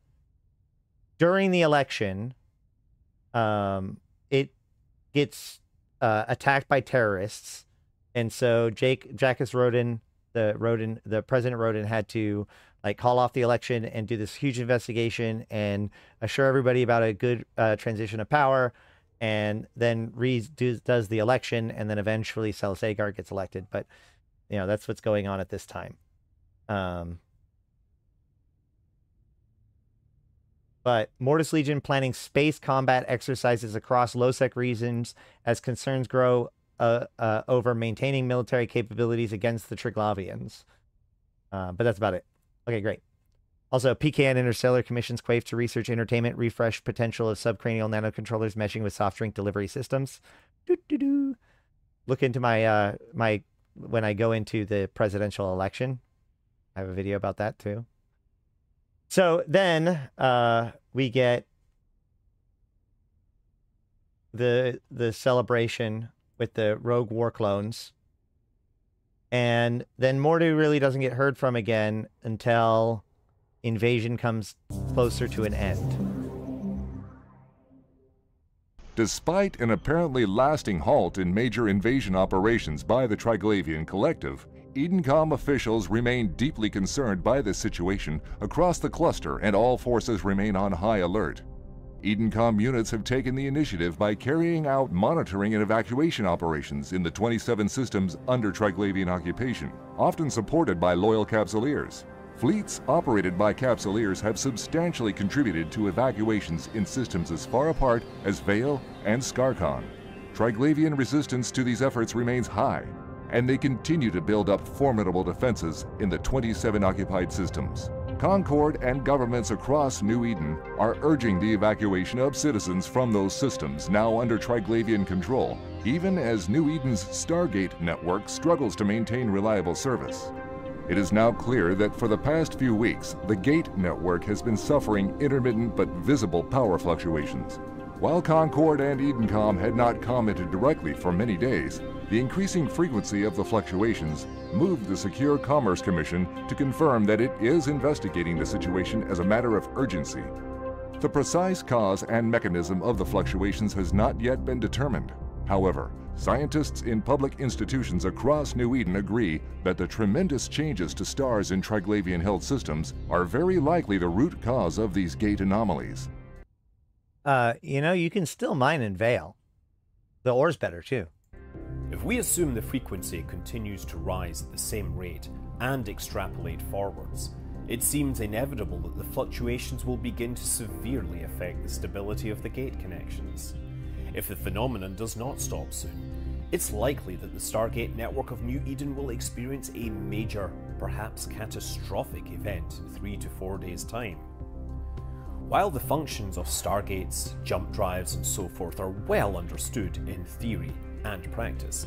during the election, um, it gets uh, attacked by terrorists, and so Jake Jacus Roden, the Roden, the President Roden had to like call off the election and do this huge investigation and assure everybody about a good uh, transition of power. And then do, does the election and then eventually Celes Aguard gets elected. But you know that's what's going on at this time. Um but Mordu's Legion planning space combat exercises across low-sec regions as concerns grow uh, uh, over maintaining military capabilities against the Triglavians. Uh, but that's about it. Okay, great. Also, PKN Interstellar commissions Quafe to research entertainment refresh potential of subcranial nanocontrollers meshing with soft drink delivery systems. Doo-doo-doo. Look into my uh my when I go into the presidential election. I have a video about that too. So then uh, we get the the celebration with the rogue war clones. And then Mordu really doesn't get heard from again until invasion comes closer to an end. Despite an apparently lasting halt in major invasion operations by the Triglavian Collective, Edencom officials remain deeply concerned by this situation across the cluster and all forces remain on high alert. Edencom units have taken the initiative by carrying out monitoring and evacuation operations in the 27 systems under Triglavian occupation, often supported by loyal Capsuleers. Fleets operated by Capsuleers have substantially contributed to evacuations in systems as far apart as Vale and Skarkon. Triglavian resistance to these efforts remains high, and they continue to build up formidable defenses in the 27 occupied systems. Concord and governments across New Eden are urging the evacuation of citizens from those systems now under Triglavian control, even as New Eden's Stargate network struggles to maintain reliable service. It is now clear that for the past few weeks, the Gate network has been suffering intermittent but visible power fluctuations. While Concord and Edencom had not commented directly for many days, the increasing frequency of the fluctuations moved the Secure Commerce Commission to confirm that it is investigating the situation as a matter of urgency. The precise cause and mechanism of the fluctuations has not yet been determined. However, scientists in public institutions across New Eden agree that the tremendous changes to stars in Triglavian held systems are very likely the root cause of these gate anomalies. Uh, you know, you can still mine in Vale. The ore's better too. If we assume the frequency continues to rise at the same rate and extrapolate forwards, it seems inevitable that the fluctuations will begin to severely affect the stability of the gate connections. If the phenomenon does not stop soon, it's likely that the Stargate network of New Eden will experience a major, perhaps catastrophic event in three to four days' time. While the functions of Stargates, jump drives, and so forth are well understood in theory and practice,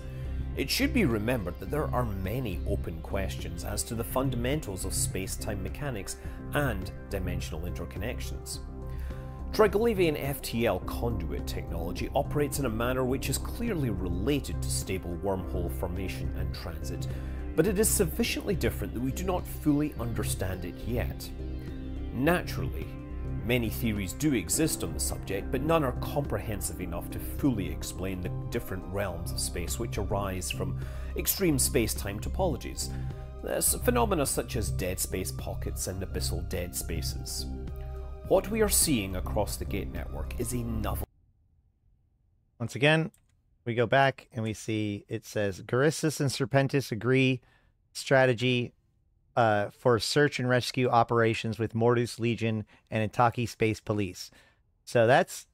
it should be remembered that there are many open questions as to the fundamentals of space time mechanics and dimensional interconnections. Triglavian FTL conduit technology operates in a manner which is clearly related to stable wormhole formation and transit, but it is sufficiently different that we do not fully understand it yet. Naturally, many theories do exist on the subject, but none are comprehensive enough to fully explain the different realms of space which arise from extreme space-time topologies, There's phenomena such as dead space pockets and abyssal dead spaces. What we are seeing across the gate network is a novel Once again, we go back and we see it says Guristas and Serpentis agree strategy uh, for search and rescue operations with Mordu's Legion and Intaki Space Police. So that's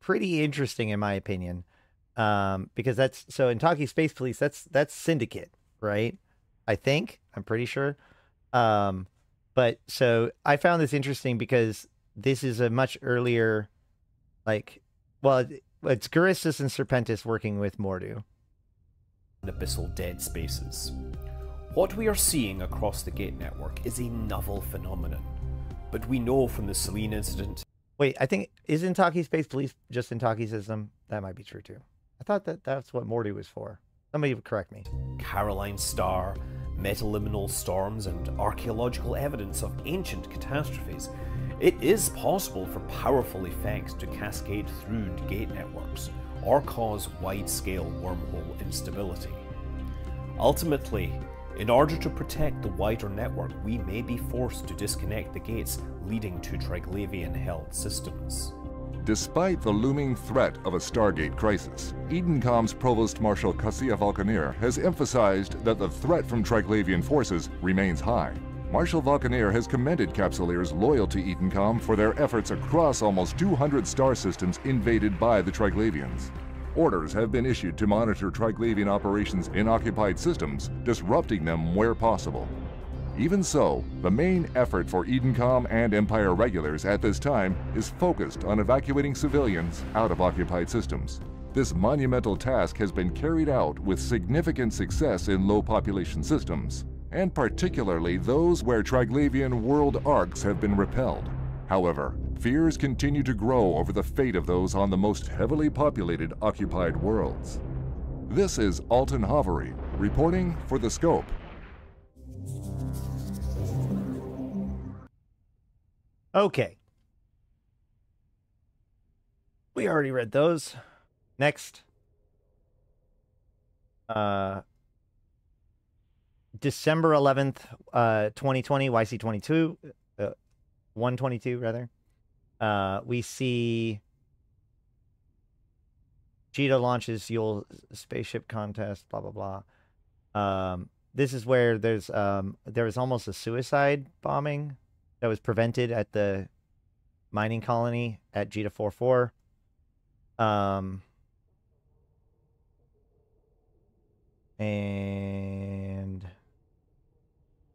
pretty interesting in my opinion. Um, because that's so Intaki Space Police, that's that's Syndicate, right? I think. I'm pretty sure. Um, but so I found this interesting because this is a much earlier like well it's Guristas and Serpentis working with Mordu. abyssal dead spaces. What we are seeing across the gate network is a novel phenomenon, but we know from the Seyllin incident Wait, I think is Intaki Space Police just Intaki system? That might be true too. I thought that that's what Morty was for. Somebody would correct me. Caroline Star, metaliminal storms, and archaeological evidence of ancient catastrophes, it is possible for powerful effects to cascade through gate networks or cause wide scale wormhole instability. Ultimately, In order to protect the wider network, we may be forced to disconnect the gates leading to Triglavian held systems. Despite the looming threat of a Stargate crisis, Edencom's Provost Marshal Kasiha Valkanir has emphasized that the threat from Triglavian forces remains high. Marshal Valkanir has commended Capsuleers loyal to Edencom for their efforts across almost 200 star systems invaded by the Triglavians. Orders have been issued to monitor Triglavian operations in occupied systems, disrupting them where possible. Even so, the main effort for Edencom and Empire regulars at this time is focused on evacuating civilians out of occupied systems. This monumental task has been carried out with significant success in low population systems, and particularly those where Triglavian world arks have been repelled. However, fears continue to grow over the fate of those on the most heavily populated occupied worlds. This is Alton Haveri, reporting for The Scope. Okay. We already read those. Next. Uh December 11th, uh 2020, YC22, uh, 122 rather. Uh we see Cheetah launches Yule spaceship contest, blah blah blah. Um this is where there's um there was almost a suicide bombing that was prevented at the mining colony at Gita 44. Um, and I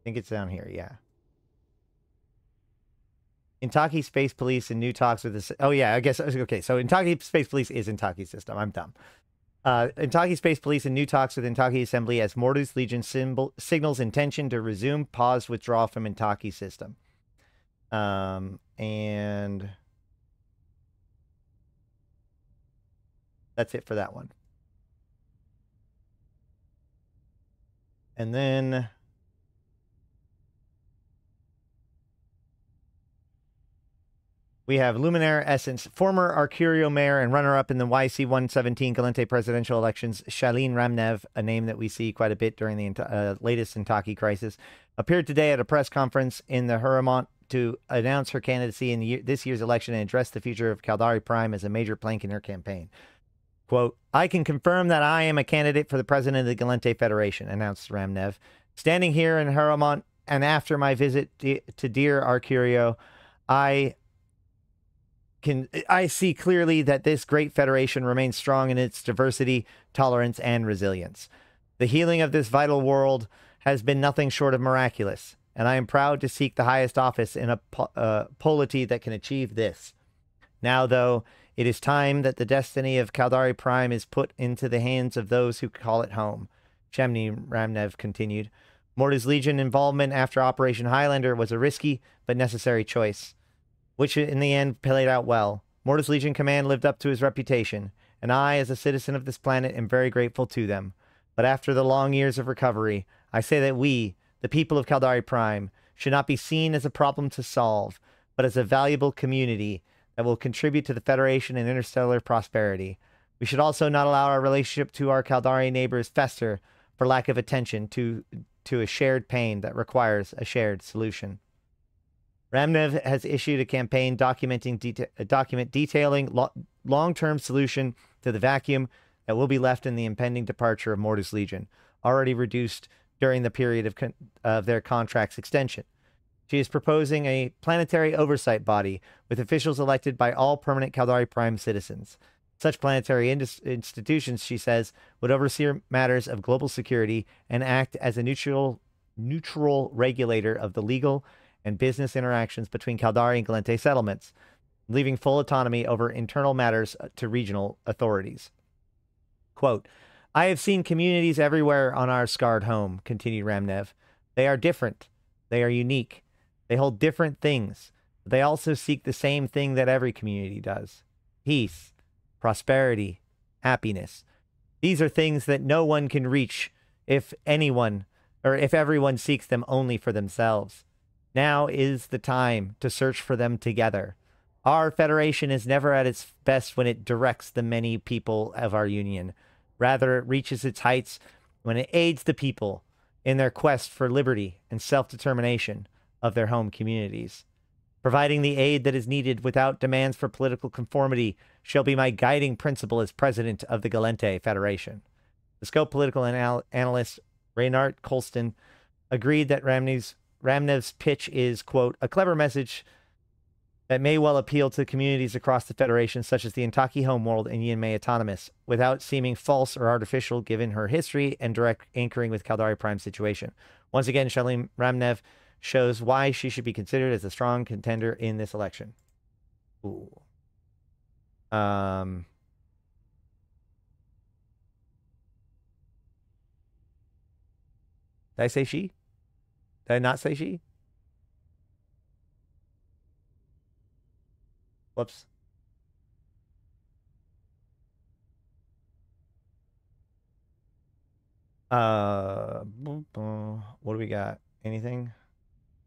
think it's down here, yeah. Intaki Space Police and new talks with this. Oh yeah, I guess okay. So Intaki Space Police is Intaki system. I'm dumb. Uh, Intaki Space Police and new talks with Intaki Assembly as Mordu's Legion symbol, signals intention to resume paused withdrawal from Intaki system. Um, and that's it for that one. And then we have Luminaire Essence, former Arcurio mayor and runner up in the YC 117 Gallente presidential elections, Shailene Ramnev, a name that we see quite a bit during the uh, latest Intaki crisis, appeared today at a press conference in the Huramont to announce her candidacy in year, this year's election and address the future of Caldari Prime as a major plank in her campaign. Quote, I can confirm that I am a candidate for the president of the Gallente Federation, announced Ramnev. Standing here in Huramont and after my visit to Dear Arcurio, I can I see clearly that this great federation remains strong in its diversity, tolerance, and resilience. The healing of this vital world has been nothing short of miraculous, and I am proud to seek the highest office in a po- uh, polity that can achieve this. Now, though, it is time that the destiny of Caldari Prime is put into the hands of those who call it home. Chemney Ramnev continued. Mordu's Legion involvement after Operation Highlander was a risky but necessary choice, which in the end played out well. Mordu's Legion Command lived up to his reputation, and I, as a citizen of this planet, am very grateful to them. But after the long years of recovery, I say that we, the people of Caldari Prime, should not be seen as a problem to solve, but as a valuable community that will contribute to the Federation and interstellar prosperity. We should also not allow our relationship to our Caldari neighbors fester for lack of attention to, to a shared pain that requires a shared solution. Ramnev has issued a campaign documenting deta- a document detailing lo- long-term solution to the vacuum that will be left in the impending departure of Mordu's Legion, already reduced during the period of, con- of their contract's extension. She is proposing a planetary oversight body with officials elected by all permanent Caldari Prime citizens. Such planetary institutions, she says, would oversee matters of global security and act as a neutral neutral regulator of the legal and business interactions between Caldari and Gallente settlements, leaving full autonomy over internal matters uh, to regional authorities. Quote, I have seen communities everywhere on our scarred home, continued Ramnev. They are different. They are unique. They hold different things. They also seek the same thing that every community does peace, prosperity, happiness. These are things that no one can reach if anyone or if everyone seeks them only for themselves. Now is the time to search for them together. Our federation is never at its best when it directs the many people of our union. Rather, it reaches its heights when it aids the people, in their quest for liberty and self determination of their home communities. Providing the aid that is needed without demands for political conformity shall be my guiding principle as president of the Gallente Federation. The Scope political anal- analyst Reynard Colston agreed that Ramnev's, Ramnev's pitch is, quote, a clever message that may well appeal to communities across the Federation, such as the Intaki Homeworld and Yinmei Autonomous, without seeming false or artificial given her history and direct anchoring with Caldari Prime's situation. Once again, Shalim Ramnev shows why she should be considered as a strong contender in this election. Ooh. Um. Did I say she? Did I not say she? Whoops. Uh, what do we got? Anything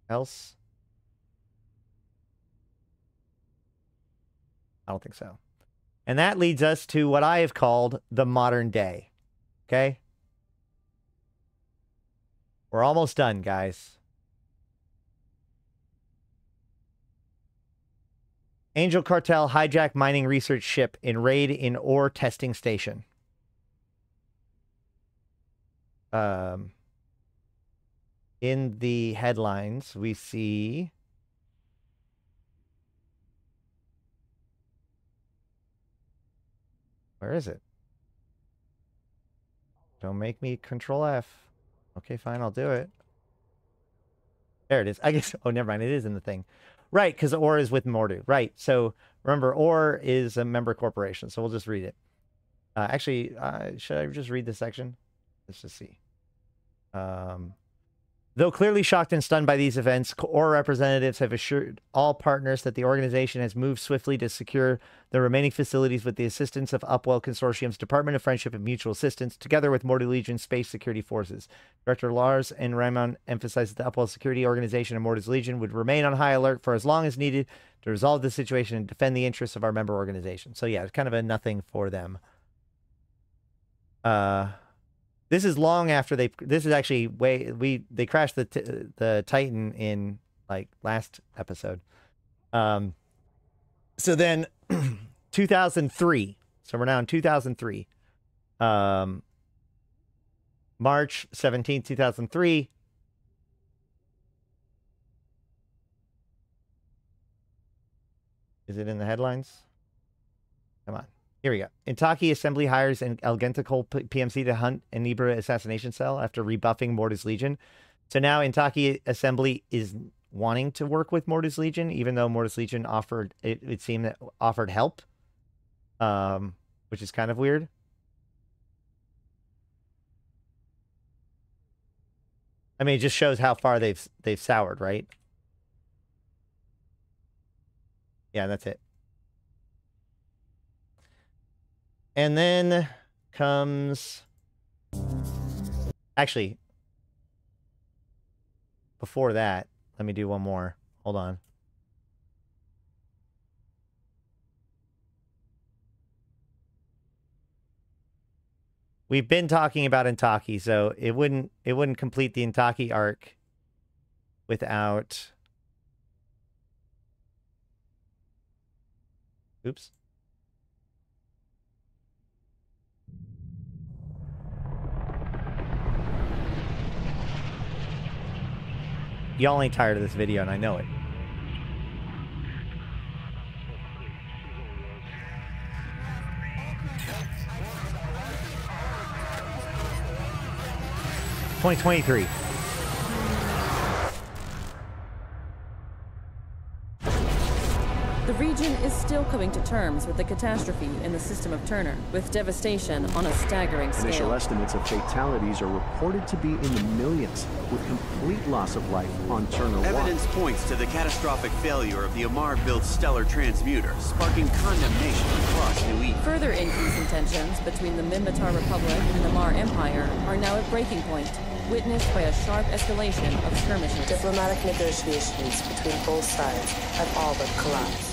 else? I don't think so. And that leads us to what I have called the modern day. Okay? We're almost done, guys. Angel Cartel hijack mining research ship in raid in ore testing station. Um, in the headlines, we see where is it? Don't make me control F. Okay, fine, I'll do it. There it is. I guess. <laughs> Oh, never mind. It is in the thing. Right, because ORE is with Mordu. Right. So remember, ORE is a member corporation. So we'll just read it. Uh, actually, uh, should I just read this section? Let's just see. Um, though clearly shocked and stunned by these events, ORE representatives have assured all partners that the organization has moved swiftly to secure the remaining facilities with the assistance of Upwell Consortium's Department of Friendship and Mutual Assistance, together with Mordu Legion Space Security Forces. Director Lars and Ramon emphasized that the Upwell Security Organization and Mordu's Legion would remain on high alert for as long as needed to resolve the situation and defend the interests of our member organization. So yeah, it's kind of a nothing for them. Uh, this is long after they. This is actually way we they crashed the the Titan in like last episode. Um, so then <clears throat> 2003. So we're now in 2003. Um, March 17th, 2003. Is it in the headlines? Come on. Here we go. Intaki Assembly hires an Elgentical PMC to hunt an assassination cell after rebuffing Mordu's Legion. So now Intaki Assembly is wanting to work with Mordu's Legion, even though Mordu's Legion offered it, it seemed that offered help. Um, which is kind of weird. I mean, it just shows how far they've they've soured, right? Yeah, that's it. And then comes actually before that, let me do one more. Hold on. We've been talking about Intaki, so it wouldn't it wouldn't complete the Intaki arc without Oops. Y'all ain't tired of this video, and I know it. Twenty twenty three. The region is still coming to terms with the catastrophe in the system of Turnur, with devastation on a staggering scale. Initial estimates of fatalities are reported to be in the millions, with complete loss of life on Turnur 1. Evidence points to the catastrophic failure of the Amarr-built stellar transmuter, sparking condemnation across New Eden. Further increase in tensions between the Minmatar Republic and the Mar Empire are now at breaking point, witnessed by a sharp escalation of skirmishes. Diplomatic negotiations between both sides have all but collapsed.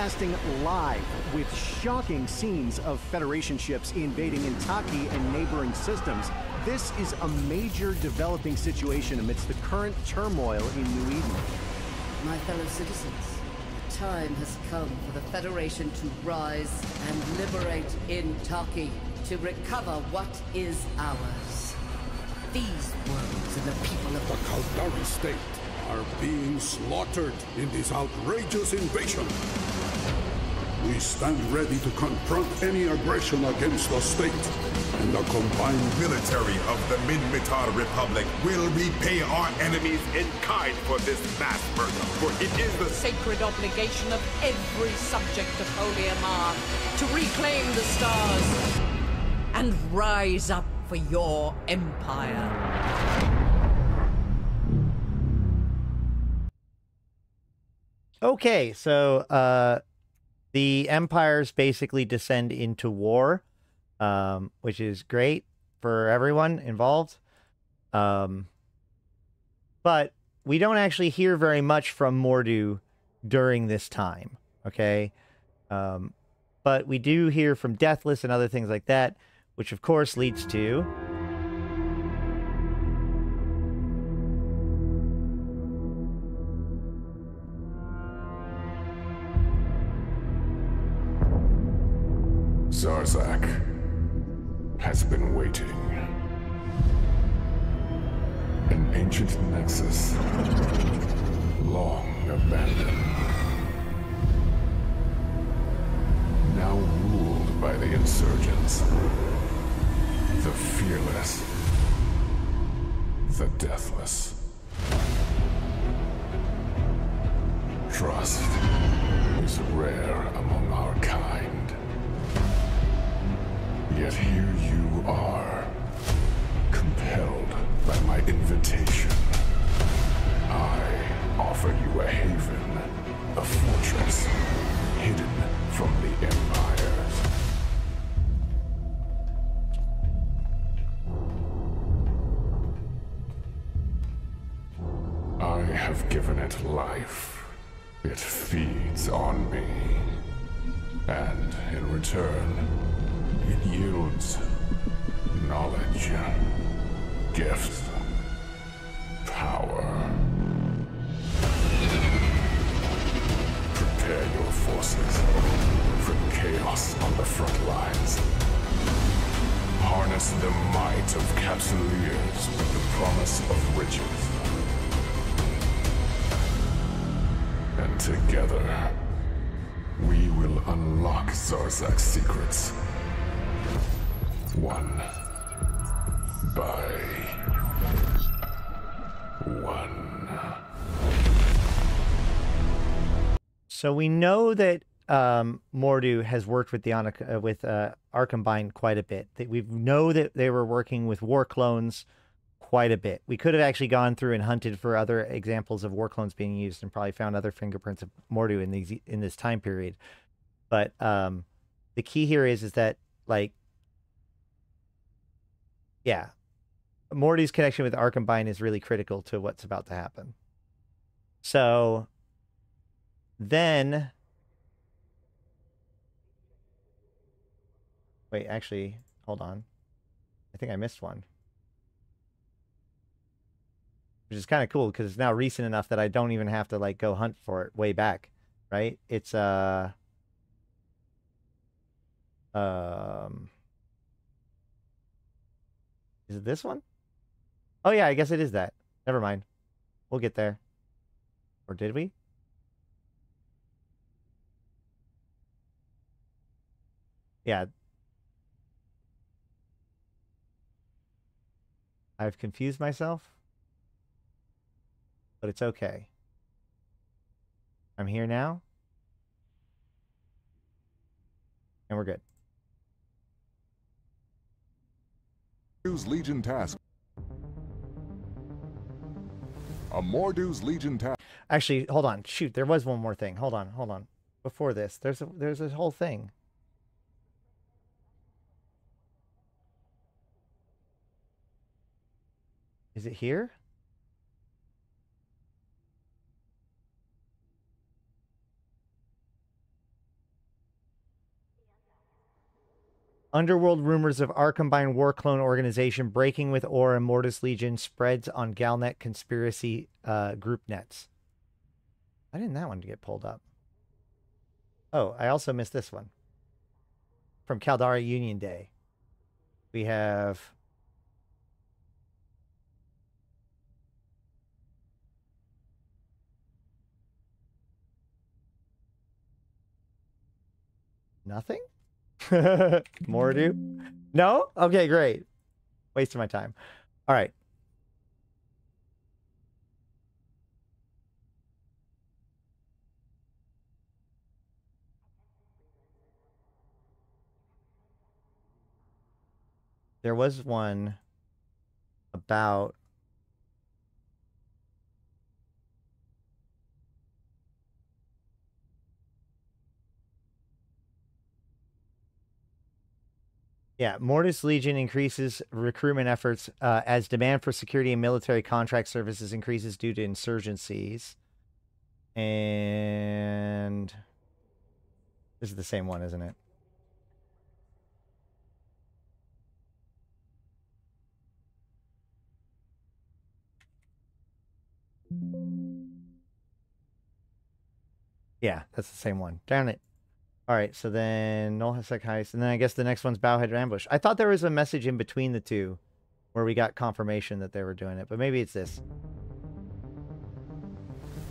Broadcasting live with shocking scenes of Federation ships invading Intaki and neighboring systems, this is a major developing situation amidst the current turmoil in New Eden. My fellow citizens, the time has come for the Federation to rise and liberate Intaki to recover what is ours. These worlds and the people of The Caldari state are being slaughtered in this outrageous invasion. We stand ready to confront any aggression against the state. And the combined military of the Minmatar Republic will repay our enemies in kind for this mass murder. For it is the sacred obligation of every subject of Holy Amarr to reclaim the stars and rise up for your empire. Okay, so uh, the empires basically descend into war, um, which is great for everyone involved. Um, but we don't actually hear very much from Mordu during this time. Okay, um, but we do hear from Deathless and other things like that, which of course leads to Zarzakh has been waiting. An ancient nexus, long abandoned. Now ruled by the insurgents. The fearless. The deathless. Trust is rare among our kind. Yet here you are, compelled by my invitation. I offer you a haven, a fortress, hidden from the Empire. I have given it life. It feeds on me. And in return, it yields knowledge, gifts, power. Prepare your forces for chaos on the front lines. Harness the might of Capsuleers with the promise of riches. And together, we will unlock Zarzakh's secrets. One by one. So we know that um, Mordu has worked with the uh, with uh, Arkombine quite a bit. That we know that they were working with war clones quite a bit. We could have actually gone through and hunted for other examples of war clones being used and probably found other fingerprints of Mordu in these in this time period. But um, the key here is is that like yeah, Mordu's connection with Arkombine is really critical to what's about to happen. So then, wait, actually, hold on. I think I missed one, which is kind of cool because it's now recent enough that I don't even have to like go hunt for it way back, right? It's uh, um. Is it this one? Oh yeah, I guess it is that. Never mind. We'll get there. Or did we? Yeah. I've confused myself. But it's okay. I'm here now. And we're good. Mordu's Legion task. A Mordu's Legion task. Actually, hold on. Shoot, there was one more thing. Hold on, hold on. Before this, there's a there's a whole thing. Is it here? Underworld rumors of our combined war clone organization breaking with ORE and Mordu's Legion spreads on Galnet conspiracy uh, group nets. Why didn't that one get pulled up? Oh, I also missed this one. From Caldari Union Day. We have Nothing? <laughs> More do? No? Okay, great. Wasting my time. All right. There was one about Yeah, Mordu's Legion increases recruitment efforts uh, as demand for security and military contract services increases due to insurgencies. And this is the same one, isn't it? Yeah, that's the same one. Darn it. All right, so then Nullsec Heist, and then I guess the next one's Bowhead Ambush. I thought there was a message in between the two where we got confirmation that they were doing it, but maybe it's this.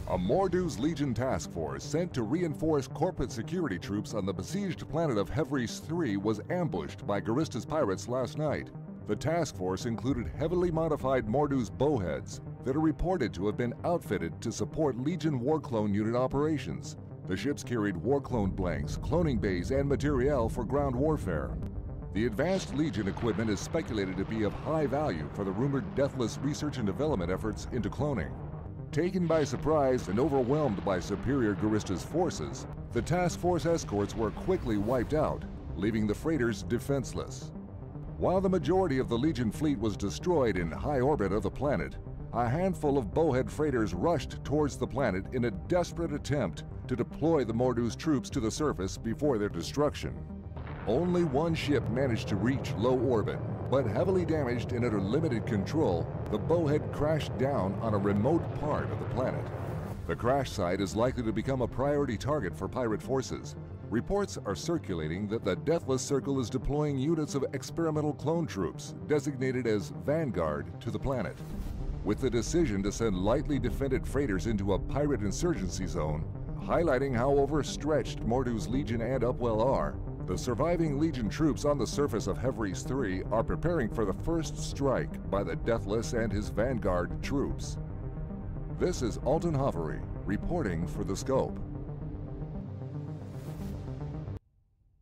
A Mordu's Legion task force sent to reinforce corporate security troops on the besieged planet of Hevris 3 was ambushed by Guristas pirates last night. The task force included heavily modified Mordu's bowheads that are reported to have been outfitted to support Legion war clone unit operations. The ships carried war clone blanks, cloning bays, and materiel for ground warfare. The advanced Legion equipment is speculated to be of high value for the rumored deathless research and development efforts into cloning. Taken by surprise and overwhelmed by superior Guristas forces, the task force escorts were quickly wiped out, leaving the freighters defenseless. While the majority of the Legion fleet was destroyed in high orbit of the planet, a handful of bowhead freighters rushed towards the planet in a desperate attempt to deploy the Mordu's troops to the surface before their destruction. Only one ship managed to reach low orbit, but heavily damaged and under limited control, the bowhead crashed down on a remote part of the planet. The crash site is likely to become a priority target for pirate forces. Reports are circulating that the Deathless Circle is deploying units of experimental clone troops, designated as Vanguard, to the planet. With the decision to send lightly defended freighters into a pirate insurgency zone, highlighting how overstretched Mordu's Legion and Upwell are, the surviving Legion troops on the surface of Hevris 3 are preparing for the first strike by the Deathless and his Vanguard troops. This is Alton Haveri, reporting for the Scope.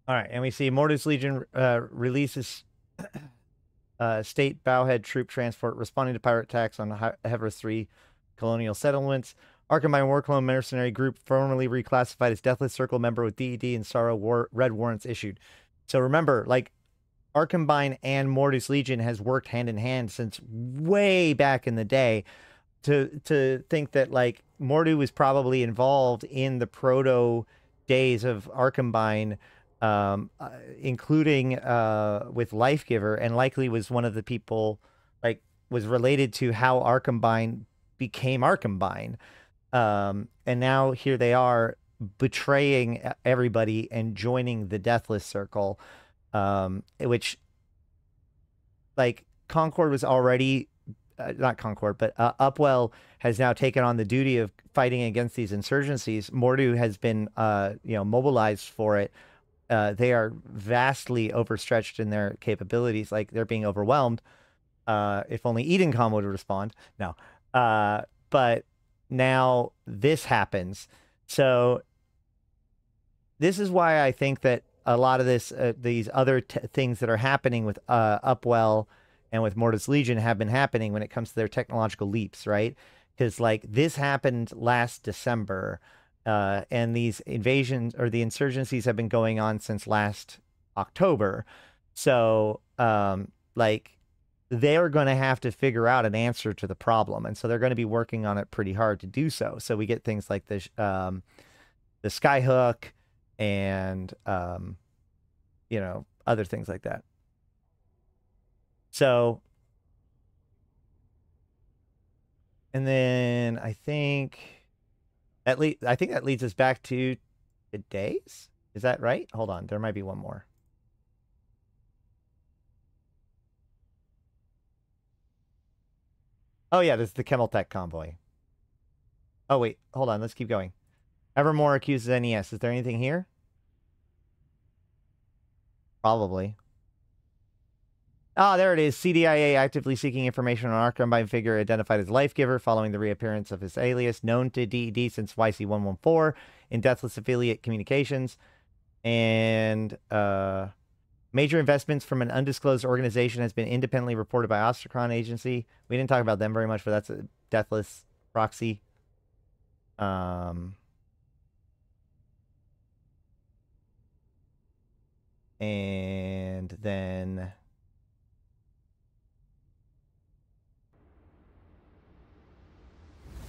All right, and we see Mordu's Legion uh, releases uh, state bowhead troop transport responding to pirate attacks on He- Hevra 3 colonial settlements. Arkombine War Clone Mercenary Group, formerly reclassified as Deathless Circle member with DED and Sorrow war- red warrants issued. So remember, like, Arkombine and Mordu's Legion has worked hand in hand since way back in the day. To to think that like Mordu was probably involved in the proto days of Arkombine, um, uh, including uh, with Life Giver, and likely was one of the people like was related to how Arkombine became Arkombine. Um, and now here they are betraying everybody and joining the Deathless Circle, um, which like Concord was already uh, not Concord, but uh, Upwell has now taken on the duty of fighting against these insurgencies. Mordu has been, uh, you know, mobilized for it. Uh, they are vastly overstretched in their capabilities. Like they're being overwhelmed. Uh, if only Edencom would respond. No. Uh, but now this happens. So this is why I think that a lot of this, uh, these other things that are happening with uh, Upwell and with Mordu's Legion have been happening when it comes to their technological leaps, right? Because like this happened last December, uh, and these invasions or the insurgencies have been going on since last October. So, um, like, they're going to have to figure out an answer to the problem, and so they're going to be working on it pretty hard to do so. So we get things like this, um, the Skyhook, and um, you know other things like that. So, and then I think at least I think that leads us back to today's. Is that right? Hold on, there might be one more. Oh yeah, this is the Chemal Tech convoy. Oh wait, hold on, let's keep going. Evermore accuses NES. Is there anything here? Probably. Ah, there it is. CDIA actively seeking information on Arkham figure identified as Life Giver following the reappearance of his alias, known to DED since YC114 in Deathless Affiliate Communications. And uh, major investments from an undisclosed organization has been independently reported by Ostracon Agency. We didn't talk about them very much, but that's a Deathless proxy. Um, and then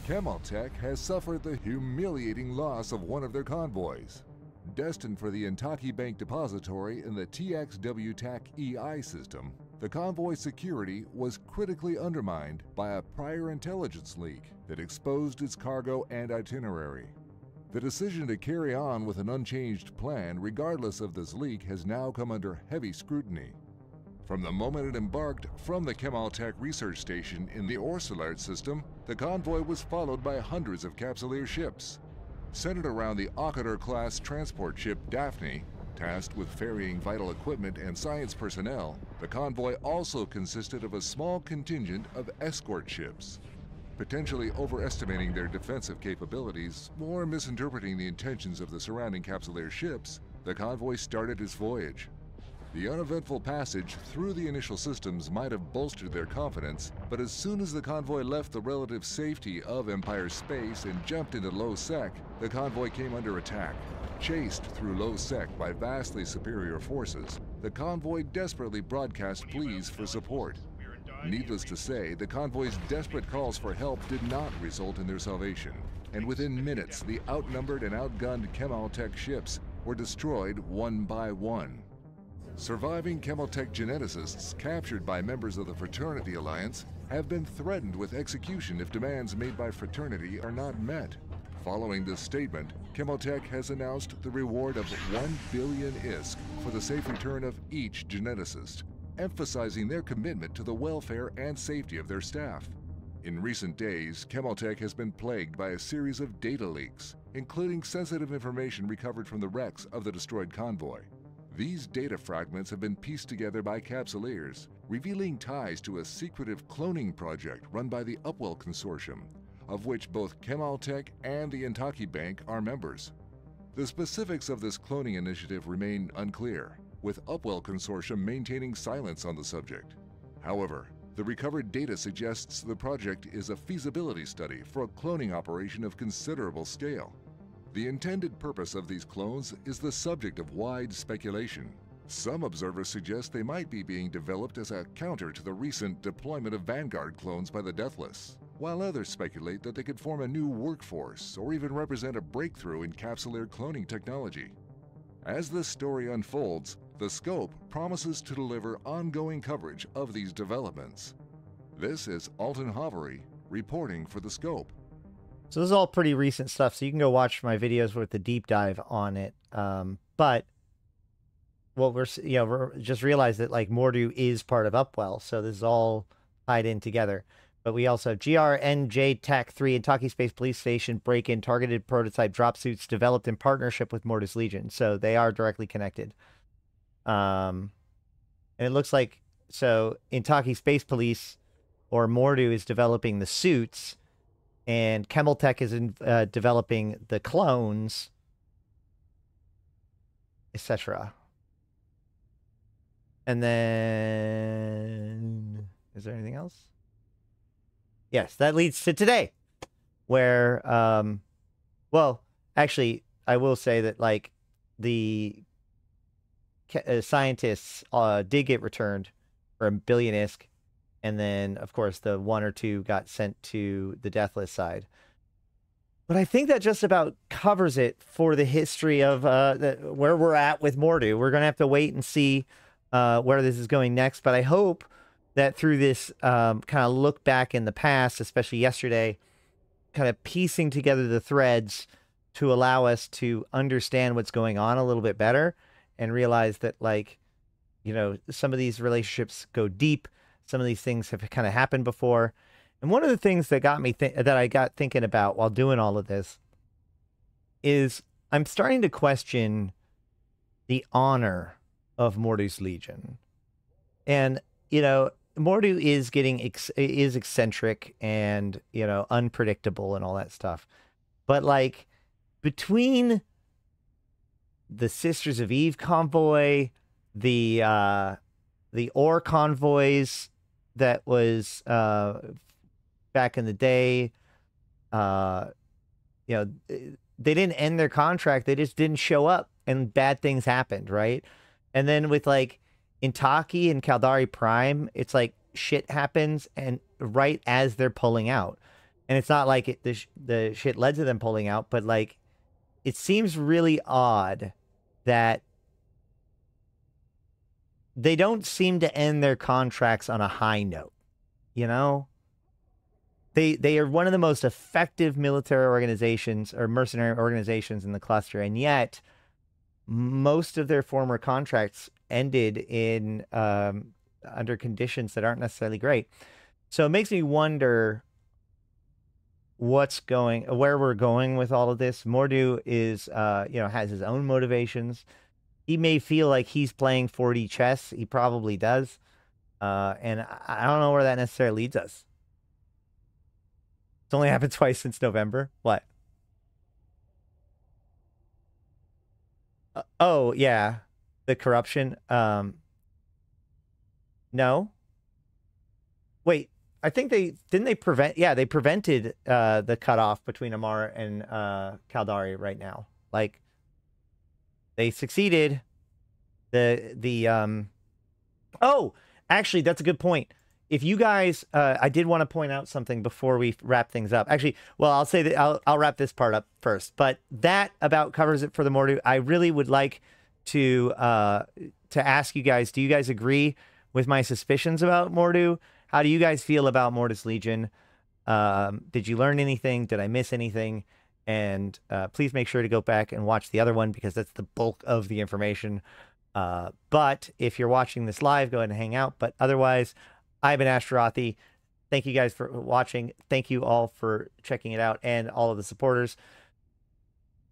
Chemal Tech has suffered the humiliating loss of one of their convoys. Destined for the Intaki Bank Depository in the TXW TAC EI system, the convoy security was critically undermined by a prior intelligence leak that exposed its cargo and itinerary. The decision to carry on with an unchanged plan, regardless of this leak, has now come under heavy scrutiny. From the moment it embarked from the Chemal Tech research station in the Orsolard system, the convoy was followed by hundreds of Capsuleer ships. Centered around the Occator class transport ship Daphne, tasked with ferrying vital equipment and science personnel, the convoy also consisted of a small contingent of escort ships. Potentially overestimating their defensive capabilities or misinterpreting the intentions of the surrounding Capsuleer ships, the convoy started its voyage. The uneventful passage through the initial systems might have bolstered their confidence, but as soon as the convoy left the relative safety of Empire space and jumped into low sec, the convoy came under attack. Chased through low sec by vastly superior forces, the convoy desperately broadcast pleas for support. Needless to say, the convoy's desperate calls for help did not result in their salvation, and within minutes, the outnumbered and outgunned Chemal Tech ships were destroyed one by one. Surviving Chemal Tech geneticists captured by members of the Fraternity Alliance have been threatened with execution if demands made by Fraternity are not met. Following this statement, Chemal Tech has announced the reward of 1 billion ISK for the safe return of each geneticist, emphasizing their commitment to the welfare and safety of their staff. In recent days, Chemal Tech has been plagued by a series of data leaks, including sensitive information recovered from the wrecks of the destroyed convoy. These data fragments have been pieced together by Capsuleers, revealing ties to a secretive cloning project run by the Upwell Consortium, of which both Chemal Tech and the Intaki Bank are members. The specifics of this cloning initiative remain unclear, with Upwell Consortium maintaining silence on the subject. However, the recovered data suggests the project is a feasibility study for a cloning operation of considerable scale. The intended purpose of these clones is the subject of wide speculation. Some observers suggest they might be being developed as a counter to the recent deployment of Vanguard clones by the Deathless, while others speculate that they could form a new workforce or even represent a breakthrough in capsuleer cloning technology. As this story unfolds, the scope promises to deliver ongoing coverage of these developments. This is Alton Haveri reporting for the scope. So this is all pretty recent stuff, so you can go watch my videos with the deep dive on it. Um, but what we're you know we're just realized that like Mordu is part of Upwell, so this is all tied in together. But we also have GRNJ Tech 3 and Space Police Station break in targeted prototype drop suits developed in partnership with Mordu's Legion. So they are directly connected. Um, and it looks like so Intaki Space Police or Mordu is developing the suits, and Chemal Tech is in, uh, developing the clones, etc. And then, is there anything else? Yes, that leads to today, where, um, well, actually, I will say that like the uh, scientists uh, did get returned for a billion ISK, and then of course the one or two got sent to the deathless side. But I think that just about covers it for the history of uh, the, where we're at with Mordu. We're gonna have to wait and see uh, where this is going next, but I hope that through this um, kind of look back in the past, especially yesterday, kind of piecing together the threads to allow us to understand what's going on a little bit better and realize that, like, you know, some of these relationships go deep. Some of these things have kind of happened before. And one of the things that got me th- that I got thinking about while doing all of this is I'm starting to question the honor of Mordu's Legion. And you know, Mordu is getting ex- is eccentric and, you know, unpredictable and all that stuff. But like between the Sisters of Eve convoy, the uh the ore convoys that was uh back in the day uh you know they didn't end their contract they just didn't show up and bad things happened right? And then with like Intaki and Caldari Prime it's like shit happens and right as they're pulling out. And it's not like it the, sh- the shit led to them pulling out but like it seems really odd that they don't seem to end their contracts on a high note you know? They they are one of the most effective military organizations or mercenary organizations in the cluster and yet most of their former contracts ended in um, under conditions that aren't necessarily great. So it makes me wonder what's going where we're going with all of this. Mordu is uh you know has his own motivations he may feel like he's playing 4d chess he probably does uh and i don't know where that necessarily leads us. It's only <laughs> happened twice since november. What? Uh, oh yeah. The corruption um no. Wait I think they didn't they prevent yeah, they prevented uh the cutoff between Amarr and uh Caldari right now. Like they succeeded. The the um Oh, actually that's a good point. If you guys uh I did want to point out something before we wrap things up. Actually, well, I'll say that I'll I'll wrap this part up first. But that about covers it for the Mordu. I really would like to uh to ask you guys, do you guys agree with my suspicions about Mordu? How do you guys feel about Mordu's Legion? Um, did you learn anything? Did I miss anything? And uh, please make sure to go back and watch the other one because that's the bulk of the information. Uh, but if you're watching this live, go ahead and hang out. But otherwise, I've been Ashterothi. Thank you guys for watching. Thank you all for checking it out and all of the supporters.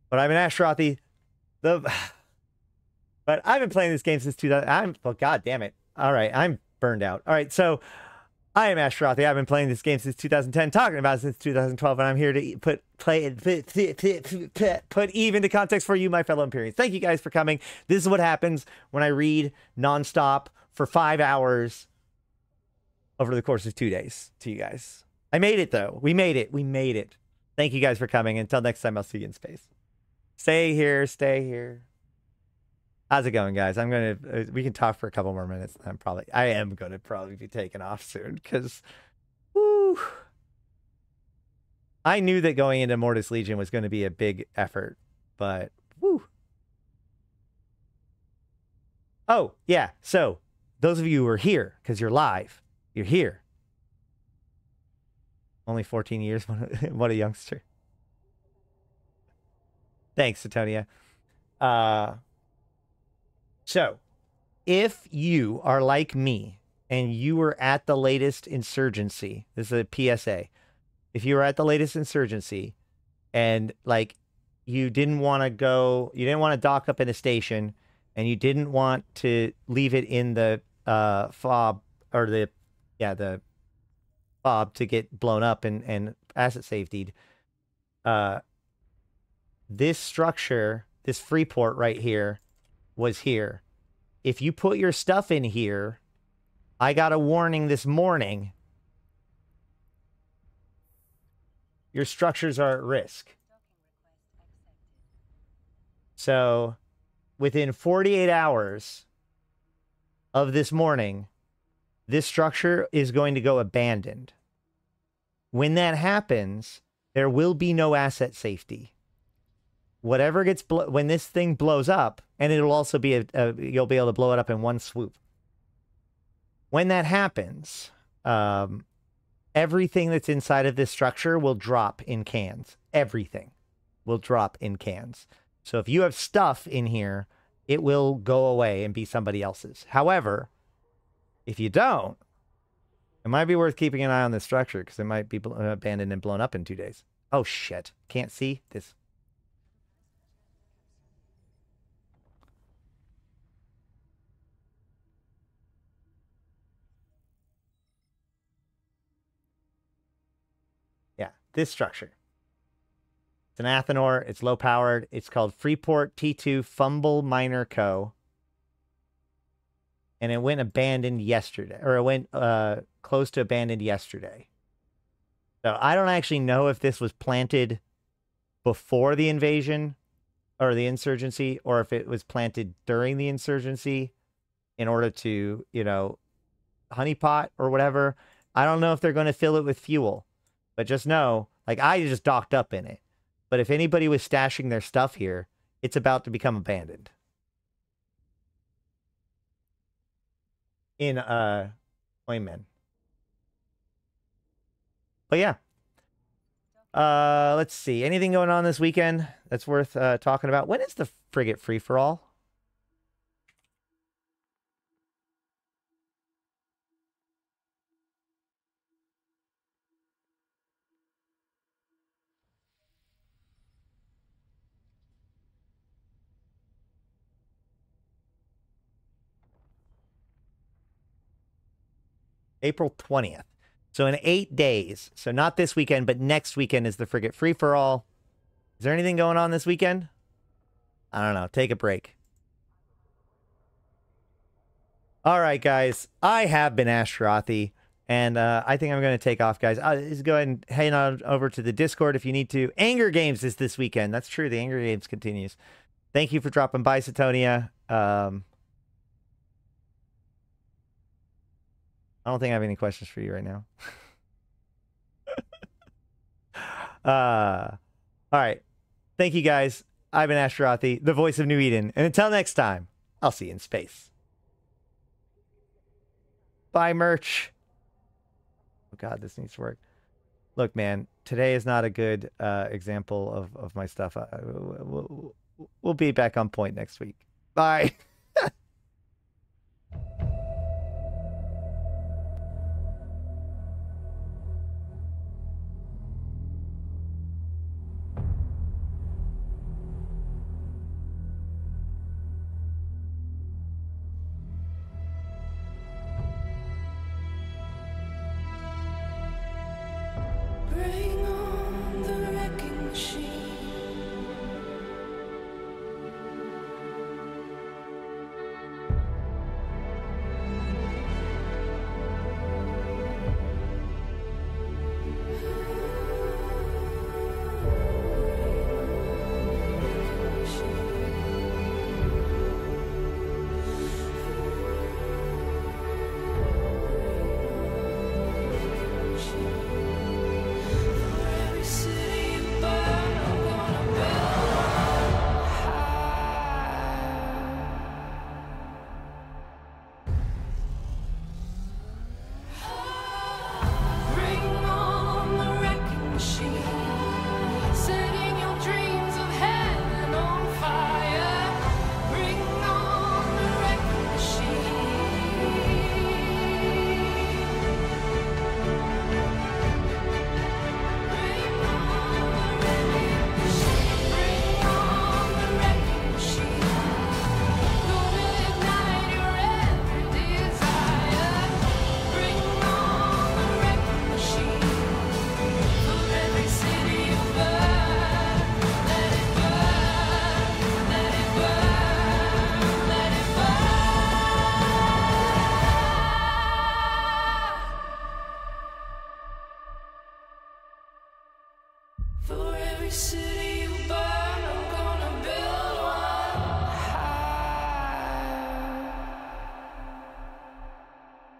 But I've been Ashterothi. The <laughs> but I've been playing this game since 2000. I'm well, god damn it. All right, I'm burned out. All right, so I am Ashterothi. I've been playing this game since 2010, talking about it since 2012, and I'm here to put play it put, put Eve into context for you, my fellow Empyreans. Thank you guys for coming. This is what happens when I read nonstop for five hours over the course of two days to you guys. I made it though. We made it. We made it. Thank you guys for coming. Until next time, I'll see you in space. Stay here. Stay here. How's it going, guys? I'm gonna. Uh, we can talk for a couple more minutes. I'm probably. I am gonna probably be taking off soon because, woo. I knew that going into Mordu's Legion was going to be a big effort, but woo. Oh yeah. So those of you who are here because you're live, you're here. Only 14 years. <laughs> what a youngster. Thanks, Satonia. Uh, so, if you are like me and you were at the latest insurgency, this is a PSA. If you were at the latest insurgency and like you didn't want to go, you didn't want to dock up in a station and you didn't want to leave it in the uh, fob or the, yeah, the fob to get blown up and, and asset safety, uh, this structure, this free port right here, was here. If you put your stuff in here, I got a warning this morning. Your structures are at risk. So, within 48 hours of this morning, this structure is going to go abandoned. When that happens, there will be no asset safety whatever gets when this thing blows up, and it'll also be a, a you'll be able to blow it up in one swoop. When that happens, um, everything that's inside of this structure will drop in cans. Everything will drop in cans. So if you have stuff in here, it will go away and be somebody else's. However, if you don't, it might be worth keeping an eye on this structure because it might be abandoned and blown up in two days. Oh shit! Can't see this. Yeah, this structure. It's an Athanor. It's low powered. It's called Freeport T2 Fumble Miner Co. And it went abandoned yesterday, or it went uh, close to abandoned yesterday. So I don't actually know if this was planted before the invasion or the insurgency, or if it was planted during the insurgency in order to, you know, honeypot or whatever. I don't know if they're going to fill it with fuel, but just know, like I just docked up in it. But if anybody was stashing their stuff here, it's about to become abandoned. In uh Oimen. But yeah. Uh let's see. Anything going on this weekend that's worth uh talking about? When is the frigate free for all? April 20th. So in eight days. So not this weekend, but next weekend is the frigate free for all. Is there anything going on this weekend? I don't know. Take a break. All right, guys. I have been Ashterothi, and uh, I think I'm going to take off, guys. Uh, just go ahead and head on over to the Discord if you need to. Anger Games is this weekend. That's true. The Anger Games continues. Thank you for dropping by, Satonia. Um, I don't think I have any questions for you right now. <laughs> uh, all right. Thank you guys. I've been Ashterothi, the voice of New Eden. And until next time, I'll see you in space. Bye, merch. Oh, God, this needs to work. Look, man, today is not a good uh, example of, of my stuff. I, we'll, we'll be back on point next week. Bye. <laughs>